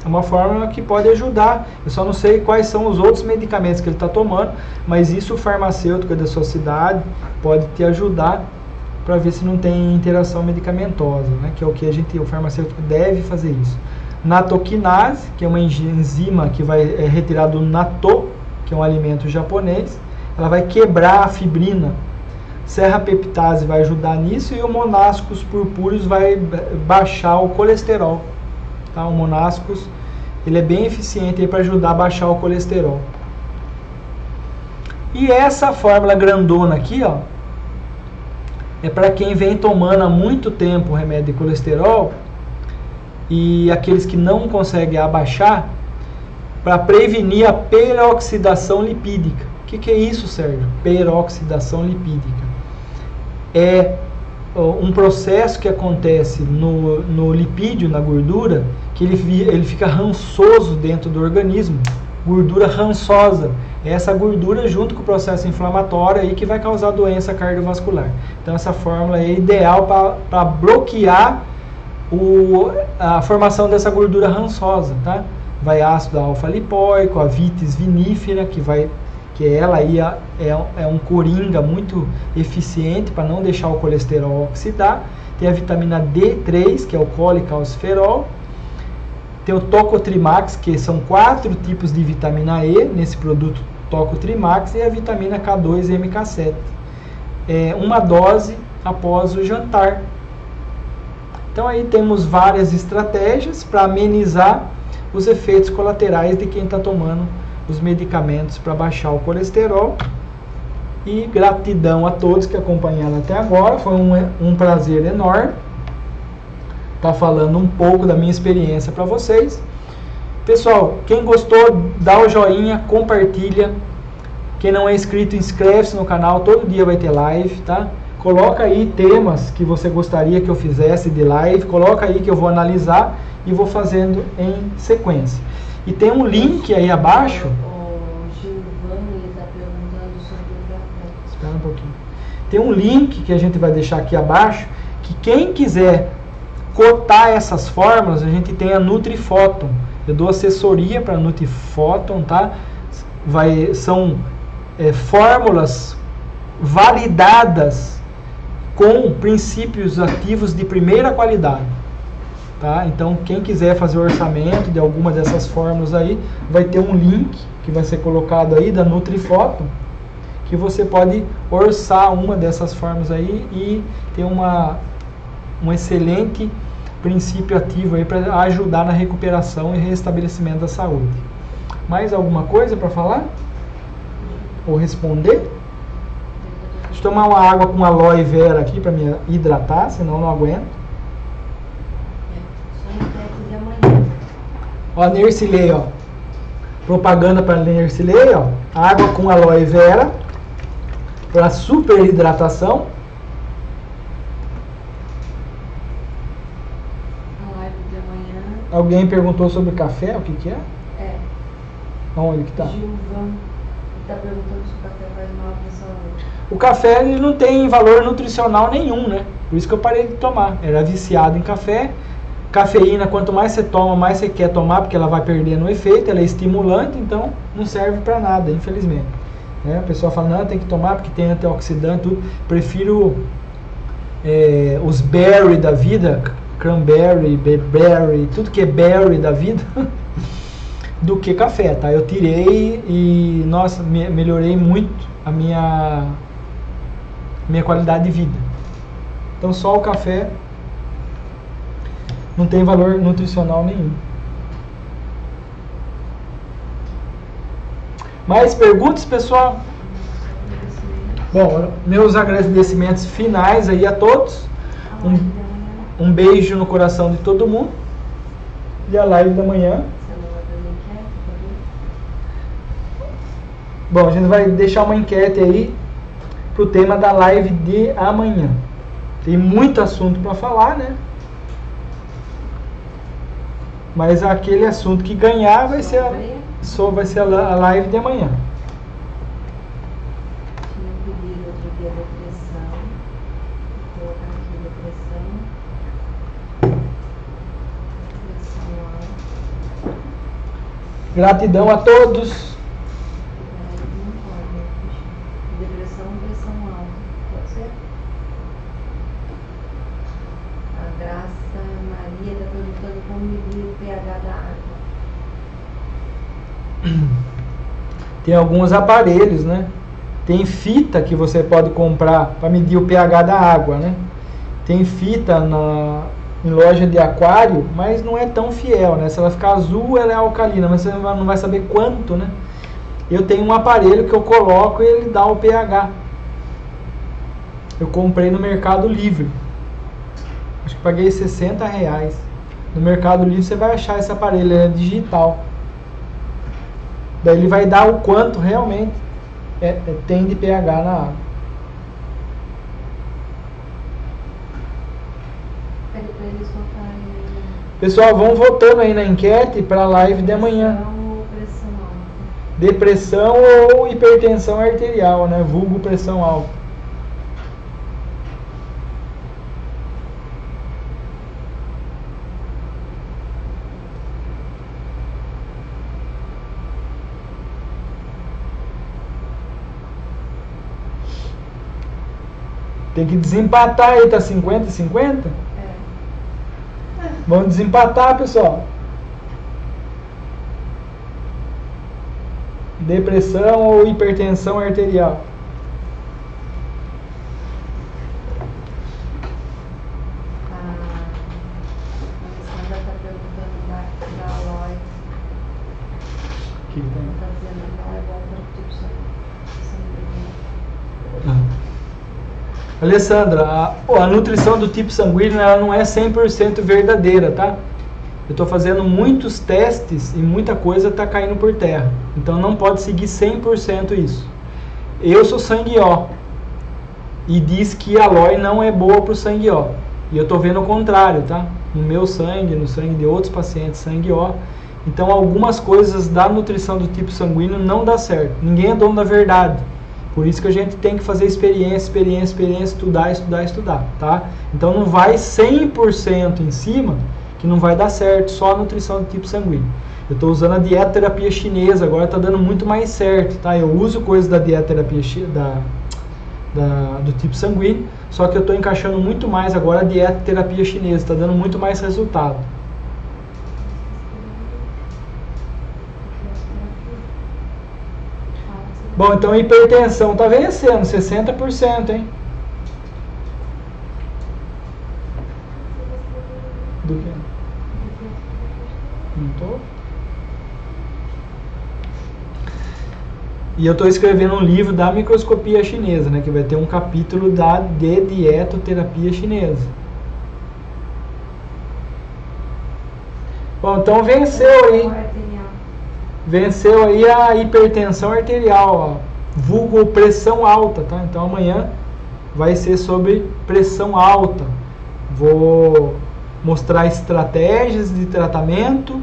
É uma fórmula que pode ajudar. Eu só não sei quais são os outros medicamentos que ele está tomando, mas isso o farmacêutico da sua cidade pode te ajudar para ver se não tem interação medicamentosa, né? que é o que a gente, o farmacêutico deve fazer isso. Natoquinase, que é uma enzima que vai é, retirar do natto, que é um alimento japonês, ela vai quebrar a fibrina. Serrapeptase vai ajudar nisso e o monascos purpúreos vai baixar o colesterol. Tá? O monascos ele é bem eficiente para ajudar a baixar o colesterol. E essa fórmula grandona aqui, ó, é para quem vem tomando há muito tempo remédio de colesterol e aqueles que não conseguem abaixar para prevenir a peroxidação lipídica. O que, que, é isso, Sérgio? Peroxidação lipídica. É um processo que acontece no, no lipídio, na gordura, que ele, ele fica rançoso dentro do organismo. Gordura rançosa essa gordura junto com o processo inflamatório aí que vai causar doença cardiovascular. Então essa fórmula é ideal para bloquear o, a formação dessa gordura rançosa, tá? Vai ácido alfa-lipóico, a vitis vinífera, que vai que ela aí é, é um coringa muito eficiente para não deixar o colesterol oxidar. Tem a vitamina D3, que é o colicalciferol. Tem o tocotrimax, que são quatro tipos de vitamina E nesse produto toca o Trimax e a vitamina K2 e MK7. É, uma dose após o jantar. Então aí temos várias estratégias para amenizar os efeitos colaterais de quem está tomando os medicamentos para baixar o colesterol. E gratidão a todos que acompanharam até agora. Foi um, um prazer enorme estar tá falando um pouco da minha experiência para vocês. Pessoal, quem gostou, dá o joinha, compartilha. Quem não é inscrito, inscreve-se no canal, todo dia vai ter live, tá? Coloca aí temas que você gostaria que eu fizesse de live, coloca aí que eu vou analisar e vou fazendo em sequência. E tem um link aí abaixo. O Gilvani está perguntando sobre o Japão. Espera um pouquinho. Tem um link que a gente vai deixar aqui abaixo, que quem quiser cotar essas fórmulas, a gente tem a Nutrifoton. Eu dou assessoria para a Nutrifoton, tá? Vai, são é, fórmulas validadas com princípios ativos de primeira qualidade. Tá? Então, quem quiser fazer o orçamento de alguma dessas fórmulas aí, vai ter um link que vai ser colocado aí da Nutrifoto, que você pode orçar uma dessas fórmulas aí e ter uma, um excelente princípio ativo aí para ajudar na recuperação e restabelecimento da saúde. Mais alguma coisa para falar? Ou responder? Deixa eu tomar uma água com aloe vera aqui para me hidratar, senão não aguento. Ó, Nercilei, ó. Propaganda para Nercilei, ó. Água com aloe vera para super hidratação. Alguém perguntou sobre café, o que que é? É. Onde que tá? Gilvan está perguntando se o café faz mal para a saúde. O café ele não tem valor nutricional nenhum, né? Por isso que eu parei de tomar. Era viciado em café. Cafeína, quanto mais você toma, mais você quer tomar, porque ela vai perdendo o efeito, ela é estimulante, então não serve para nada, infelizmente. Né? A pessoa fala, não, tem que tomar porque tem antioxidante, tudo. Prefiro é, os berry da vida, cranberry, berry, tudo que é berry da vida, do que café, tá? Eu tirei e, nossa, me, melhorei muito a minha, minha qualidade de vida. Então só o café não tem valor nutricional nenhum. Mais perguntas, pessoal? Bom, meus agradecimentos finais aí a todos. Amanhã. Um beijo no coração de todo mundo. E a live da manhã. Bom, a gente vai deixar uma enquete aí pro tema da live de amanhã. Tem muito assunto para falar, né? Mas aquele assunto que ganhar vai ser a, só vai ser a a live de amanhã. Tinha um pedido outro dia depressão. Vou colocar aqui depressão. Depressão alta. Gratidão a todos. Peraí, não pode, né? Puxa. Depressão, pressão alta. Pode ser? A Graça Maria está perguntando como medir o pH da água. Tem alguns aparelhos, né? Tem fita que você pode comprar para medir o pH da água, né? Tem fita na, em loja de aquário, mas não é tão fiel, né? Se ela ficar azul, ela é alcalina, mas você não vai- saber quanto, né? Eu tenho um aparelho que eu coloco e ele dá o pH. Eu comprei no Mercado Livre. Acho que paguei 60 reais. No Mercado Livre você vai achar esse aparelho, ele é digital. Daí ele vai dar o quanto realmente é- é- tem de pH na água. Aí. Pessoal, vão votando aí na enquete para a live de amanhã. Depressão ou hipertensão arterial, né? Vulgo pressão alta. Tem que desempatar aí, tá 50 e 50? É. Vamos desempatar, pessoal. Depressão ou hipertensão arterial? A Alessandra está perguntando da, da Aloy. Que tem? Está dizendo que não é bom para o tipo sanguíneo. Alessandra, a, a nutrição do tipo sanguíneo ela não é 100% verdadeira, tá? Eu estou fazendo muitos testes e muita coisa está caindo por terra. Então não pode seguir 100% isso. Eu sou sangue O e diz que a aloe não é boa para o sangue O. E eu estou vendo o contrário, tá? No meu sangue, no sangue de outros pacientes, sangue O. Então algumas coisas da nutrição do tipo sanguíneo não dá certo. Ninguém é dono da verdade. Por isso que a gente tem que fazer experiência, experiência, experiência, estudar, estudar, estudar, tá? Então não vai 100% em cima, que não vai dar certo, só a nutrição do tipo sanguíneo. Eu estou usando a dieta terapia chinesa, agora está dando muito mais certo, tá? Eu uso coisas da dieta terapia da, da, do tipo sanguíneo, só que eu estou encaixando muito mais agora a dieta terapia chinesa, está dando muito mais resultado. Bom, então hipertensão está vencendo, 60%, hein? Do que? Não tô? E eu estou escrevendo um livro da microscopia chinesa, né, que vai ter um capítulo da de dietoterapia chinesa. Bom, então venceu aí venceu aí a hipertensão arterial, ó, vulgo pressão alta, tá? Então amanhã vai ser sobre pressão alta. Vou mostrar estratégias de tratamento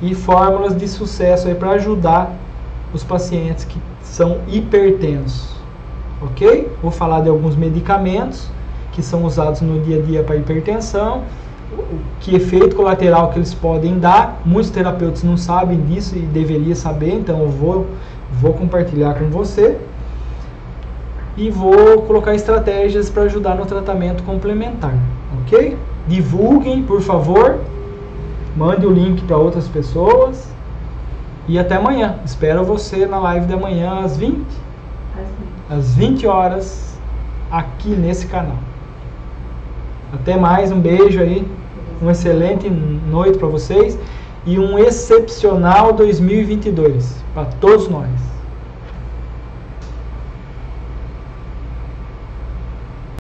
e fórmulas de sucesso aí para ajudar os pacientes que são hipertensos. OK? Vou falar de alguns medicamentos que são usados no dia a dia para hipertensão que efeito colateral que eles podem dar. Muitos terapeutas não sabem disso e deveria saber, então eu vou, vou compartilhar com você. E vou colocar estratégias para ajudar no tratamento complementar, ok? Divulguem, por favor. Mande o link para outras pessoas. E até amanhã. Espero você na live de amanhã às 20. Às 20 horas aqui nesse canal. Até mais, um beijo aí, uma excelente noite para vocês e um excepcional 2022 para todos nós.